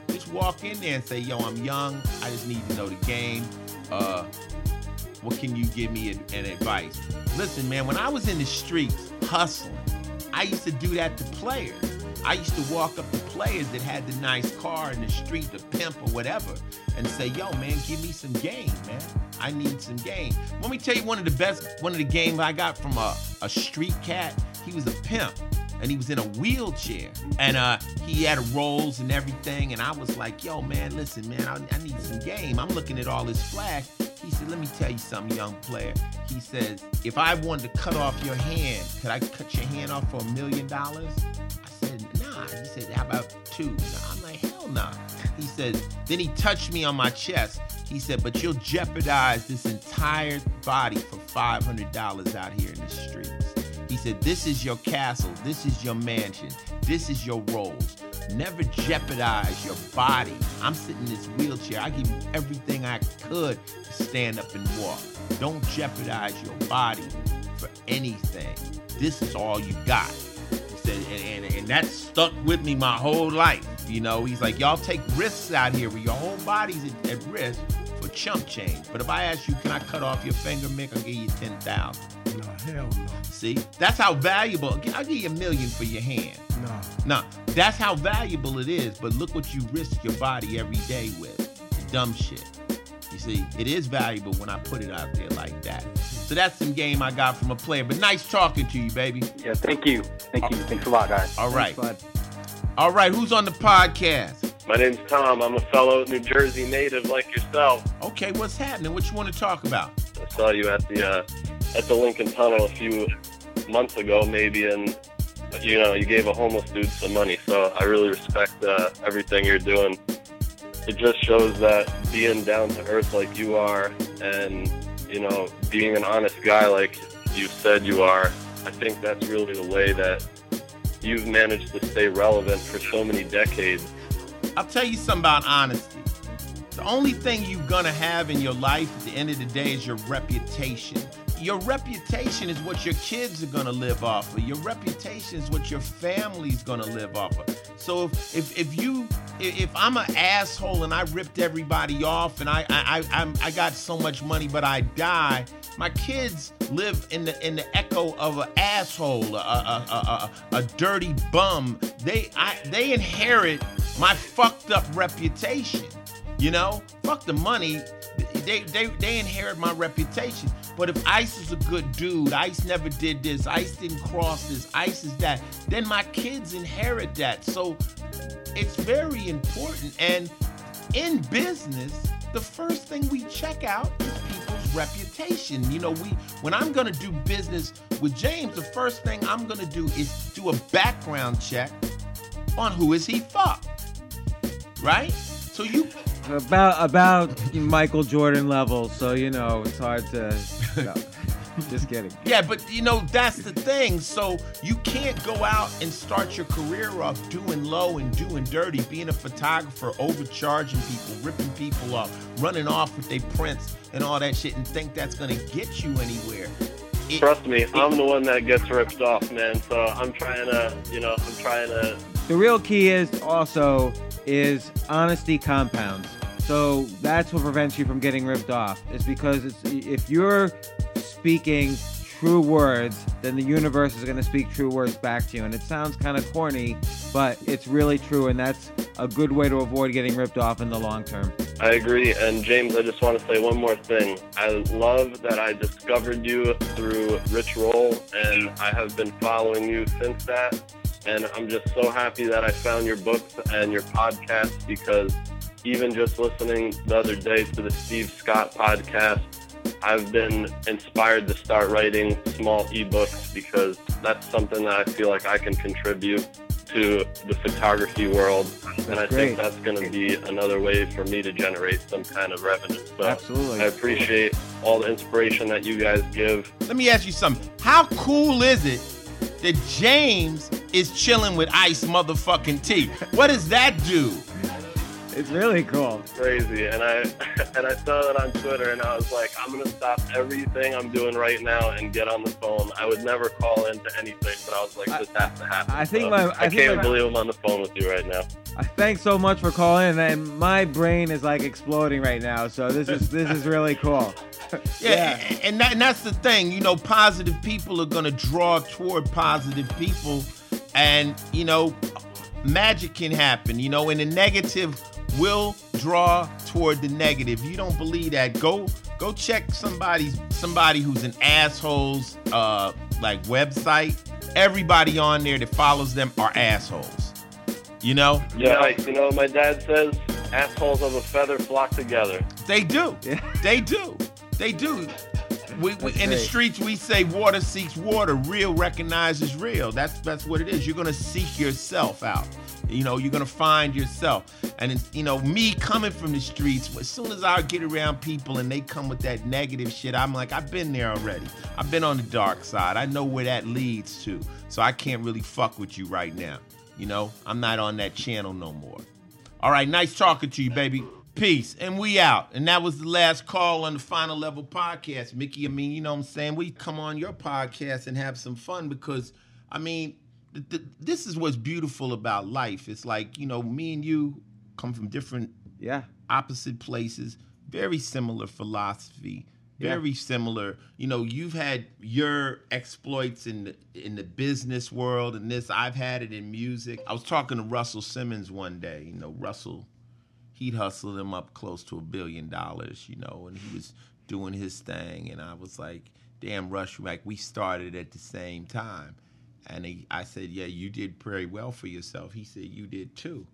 Just walk in there and say, "Yo, I'm young. I just need to know the game. Uh, what can you give me an, an advice?" Listen, man, when I was in the streets hustling, I used to do that to players. I used to walk up to players that had the nice car in the street, the pimp or whatever, and say, "Yo, man, give me some game, man. I need some game." Let me tell you one of the best, one of the games I got from a, a street cat. He was a pimp, and he was in a wheelchair, and uh, he had rolls and everything. And I was like, "Yo, man, listen, man, I, I need some game." I'm looking at all this flash. He said, "Let me tell you something, young player." He says, "If I wanted to cut off your hand, could I cut your hand off for a million dollars?" Said, nah. He said, how about two? I'm like, hell nah. He said, then he touched me on my chest. He said, but you'll jeopardize this entire body for $500 out here in the streets. He said, this is your castle. This is your mansion. This is your roles. Never jeopardize your body. I'm sitting in this wheelchair. I give you everything I could to stand up and walk. Don't jeopardize your body for anything. This is all you got. And, and, and that stuck with me my whole life. You know, he's like, y'all take risks out here where your whole body's at, at risk for chump change. But if I ask you, can I cut off your finger, Mick? I'll give you ten thousand. No, hell no. See, that's how valuable. I'll give you a million for your hand. No. Nah, that's how valuable it is. But look what you risk your body every day with. Dumb shit. You see, it is valuable when I put it out there like that. So that's some game I got from a player. But nice talking to you, baby. Yeah, thank you. Thank you. Thanks a lot, guys. All right. Thanks, All right, who's on the podcast? My name's Tom. I'm a fellow New Jersey native like yourself. Okay, what's happening? What you want to talk about? I saw you at the uh, at the Lincoln Tunnel a few months ago, maybe, and you know you gave a homeless dude some money. So I really respect uh, everything you're doing. It just shows that being down to earth like you are, and you know being an honest guy like you said you are. I think that's really the way that you've managed to stay relevant for so many decades. I'll tell you something about honesty. The only thing you're gonna have in your life at the end of the day is your reputation. Your reputation is what your kids are gonna live off of. Your reputation is what your family's gonna live off of. So if if, if you if I'm an asshole and I ripped everybody off and I I I, I got so much money but I die, my kids live in the in the echo of an asshole, a, a, a, a, a dirty bum. They I they inherit my fucked up reputation. You know, fuck the money. They, they they inherit my reputation. But if Ice is a good dude, Ice never did this, Ice didn't cross this, Ice is that, then my kids inherit that. So it's very important. And in business, the first thing we check out is people's reputation. You know, we when I'm gonna do business with James, the first thing I'm gonna do is do a background check on who is he fucked. Right? So you About about Michael Jordan level, so you know it's hard to. No, just kidding. Yeah, but you know, that's the thing. So you can't go out and start your career off doing low and doing dirty, being a photographer, overcharging people, ripping people off, running off with their prints and all that shit and think that's gonna get you anywhere. It- Trust me, I'm the one that gets ripped off, man. So I'm trying to, you know, I'm trying to The real key is also is honesty compounds. So that's what prevents you from getting ripped off. Is because it's, if you're speaking true words, then the universe is going to speak true words back to you. And it sounds kind of corny, but it's really true, and that's a good way to avoid getting ripped off in the long term. I agree. And James, I just want to say one more thing. I love that I discovered you through Rich Roll, and I have been following you since that. And I'm just so happy that I found your books and your podcast because even just listening the other day to the Steve Scott podcast, I've been inspired to start writing small ebooks because that's something that I feel like I can contribute to the photography world. And I great. think that's going to be another way for me to generate some kind of revenue. So Absolutely. I appreciate all the inspiration that you guys give. Let me ask you something. How cool is it that James is chilling with Ice motherfucking T? What does that do? It's really cool. crazy and i and i saw that on twitter and i was like i'm gonna stop everything i'm doing right now and get on the phone i would never call into anything but i was like this has to happen I think So my- I i, think can't my- believe i'm on the phone with you right now I thanks so much for calling, and my brain is like exploding right now. So this is this is really cool. Yeah, a- and, that, and that's the thing. You know, positive people are gonna draw toward positive people, and you know, magic can happen. You know, in a negative will draw toward the negative. You don't believe that? Go go check somebody's somebody who's an asshole's uh like website. Everybody on there that follows them are assholes. You know, yeah I, you know my dad says assholes of a feather flock together They do. Yeah. They do. They do. We, we, in the streets, we say water seeks water. Real recognizes real. That's that's what it is. You're gonna seek yourself out. You know, you're gonna find yourself. And you know, me coming from the streets, as soon as I get around people and they come with that negative shit, I'm like, I've been there already. I've been on the dark side. I know where that leads to. So I can't really fuck with you right now. You know, I'm not on that channel no more. All right, nice talking to you, baby. Peace. And we out. And that was the last call on the Final Level podcast. Mickey, I mean, you know what I'm saying? We come on your podcast and have some fun because, I mean, th- th- this is what's beautiful about life. It's like you know, me and you come from different Yeah. opposite places, very similar philosophy, Yeah. very similar. You know, you've had your exploits in the in the business world and this. I've had it in music. I was talking to Russell Simmons one day. You know, Russell, he'd hustle him up close to a billion dollars. You know, and he was doing his thing, and I was like, "Damn, Rush, like we started at the same time." And he, I said, "Yeah, you did very well for yourself." He said, "You did too."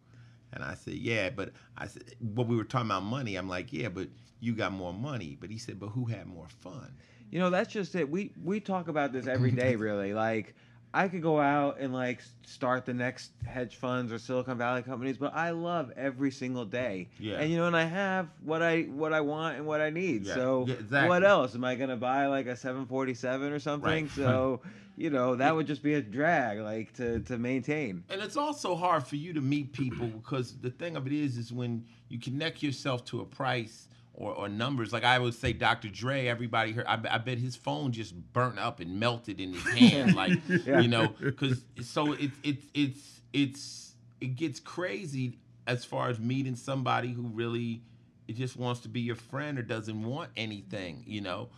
And I said, yeah, but I said, what we were talking about money. I'm like, yeah, but you got more money. But he said, but who had more fun? You know, that's just it. We we talk about this every day, really. Like, I could go out and like start the next hedge funds or Silicon Valley companies, but I love every single day. Yeah. And you know, and I have what I what I want and what I need. Yeah, So yeah, exactly. what else am I gonna buy? Like a 747 or something? Right. So you know, that would just be a drag, like to to maintain. And it's also hard for you to meet people because the thing of it is, is when you connect yourself to a price or, or numbers. Like I would say, Dr. Dre. Everybody heard. I, I bet his phone just burnt up and melted in his hand. like Yeah. you know, because so it's it's it's it's it gets crazy as far as meeting somebody who really it just wants to be your friend or doesn't want anything. You know,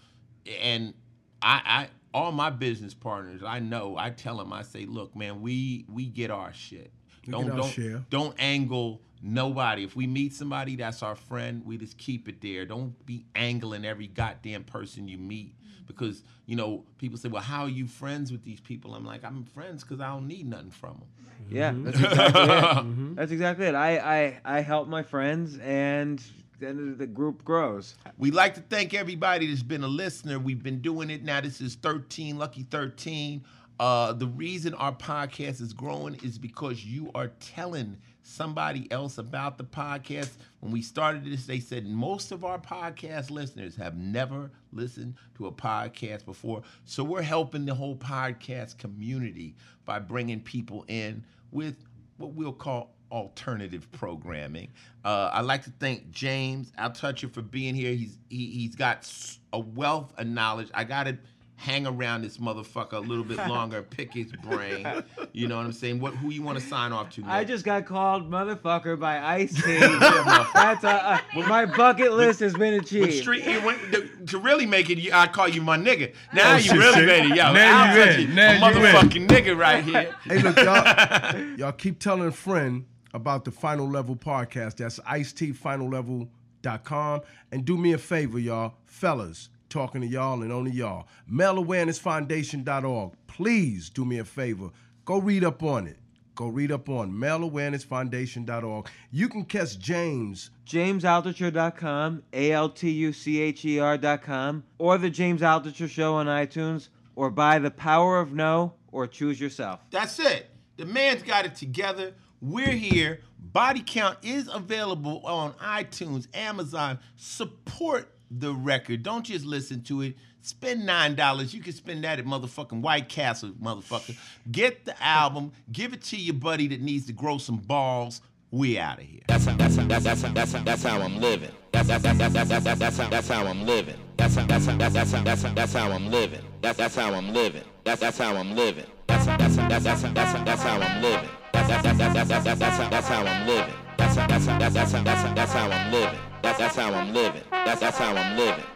and I, I all my business partners, I know, I tell them, I say, look, man, we we get our shit. We don't don't share. don't angle nobody. If we meet somebody that's our friend, we just keep it there. Don't be angling every goddamn person you meet because you know people say, well, how are you friends with these people? I'm like, I'm friends because I don't need nothing from them. Yeah, that's exactly it. That's exactly it. I, I I help my friends, and then the group grows. We'd like to thank everybody that's been a listener. We've been doing it now. This is 13, Lucky 13. Uh, the reason our podcast is growing is because you are telling somebody else about the podcast. When we started this, they said most of our podcast listeners have never listened to a podcast before. So we're helping the whole podcast community by bringing people in with what we'll call alternative programming. Uh, I'd like to thank James Altucher for being here. He's he, He's got a wealth of knowledge. I got to hang around this motherfucker a little bit longer, pick his brain. You know what I'm saying? What who you want to sign off to? I just got called motherfucker by Ice T. That's a, uh, my bucket list has been When achieved. street, went, to, to really make it, I call you my nigga. Now Oh, you shit, really see? made it, yo. Now I'll you touch in. it. Now a you in. motherfucking nigga right here. Hey, look, y'all, y'all keep telling a friend about the Final Level podcast. That's icetfinallevel.com. And do me a favor, y'all, fellas, talking to y'all and only y'all. Maleawarenessfoundation.org. Please do me a favor. Go read up on it. Go read up on maleawarenessfoundation.org. You can catch James JamesAltucher.com, A L T U C H E R.com, or The James Altucher Show on iTunes, or buy The Power of No, or choose yourself. That's it. The man's got it together. We're here. Body Count is available on iTunes, Amazon. Support the record. Don't just listen to it. Spend nine dollars. You can spend that at motherfucking White Castle, motherfucker. Get the album. Give it to your buddy that needs to grow some balls. We out of here. That's how, that's how, that's how, that's how, that's how I'm living. That's that's that's that's that's that's how that's how I'm living. That's how that's how that's that's that's how that's how I'm living. That's that's how I'm living. That's that's how I'm living. That's that's that's that's that's that's how I'm living. That's that's that's that's that's that's that's how I'm living. That's how that's how that's that's that's how that's how I'm living. That's that's how I'm living. That's that's how I'm living.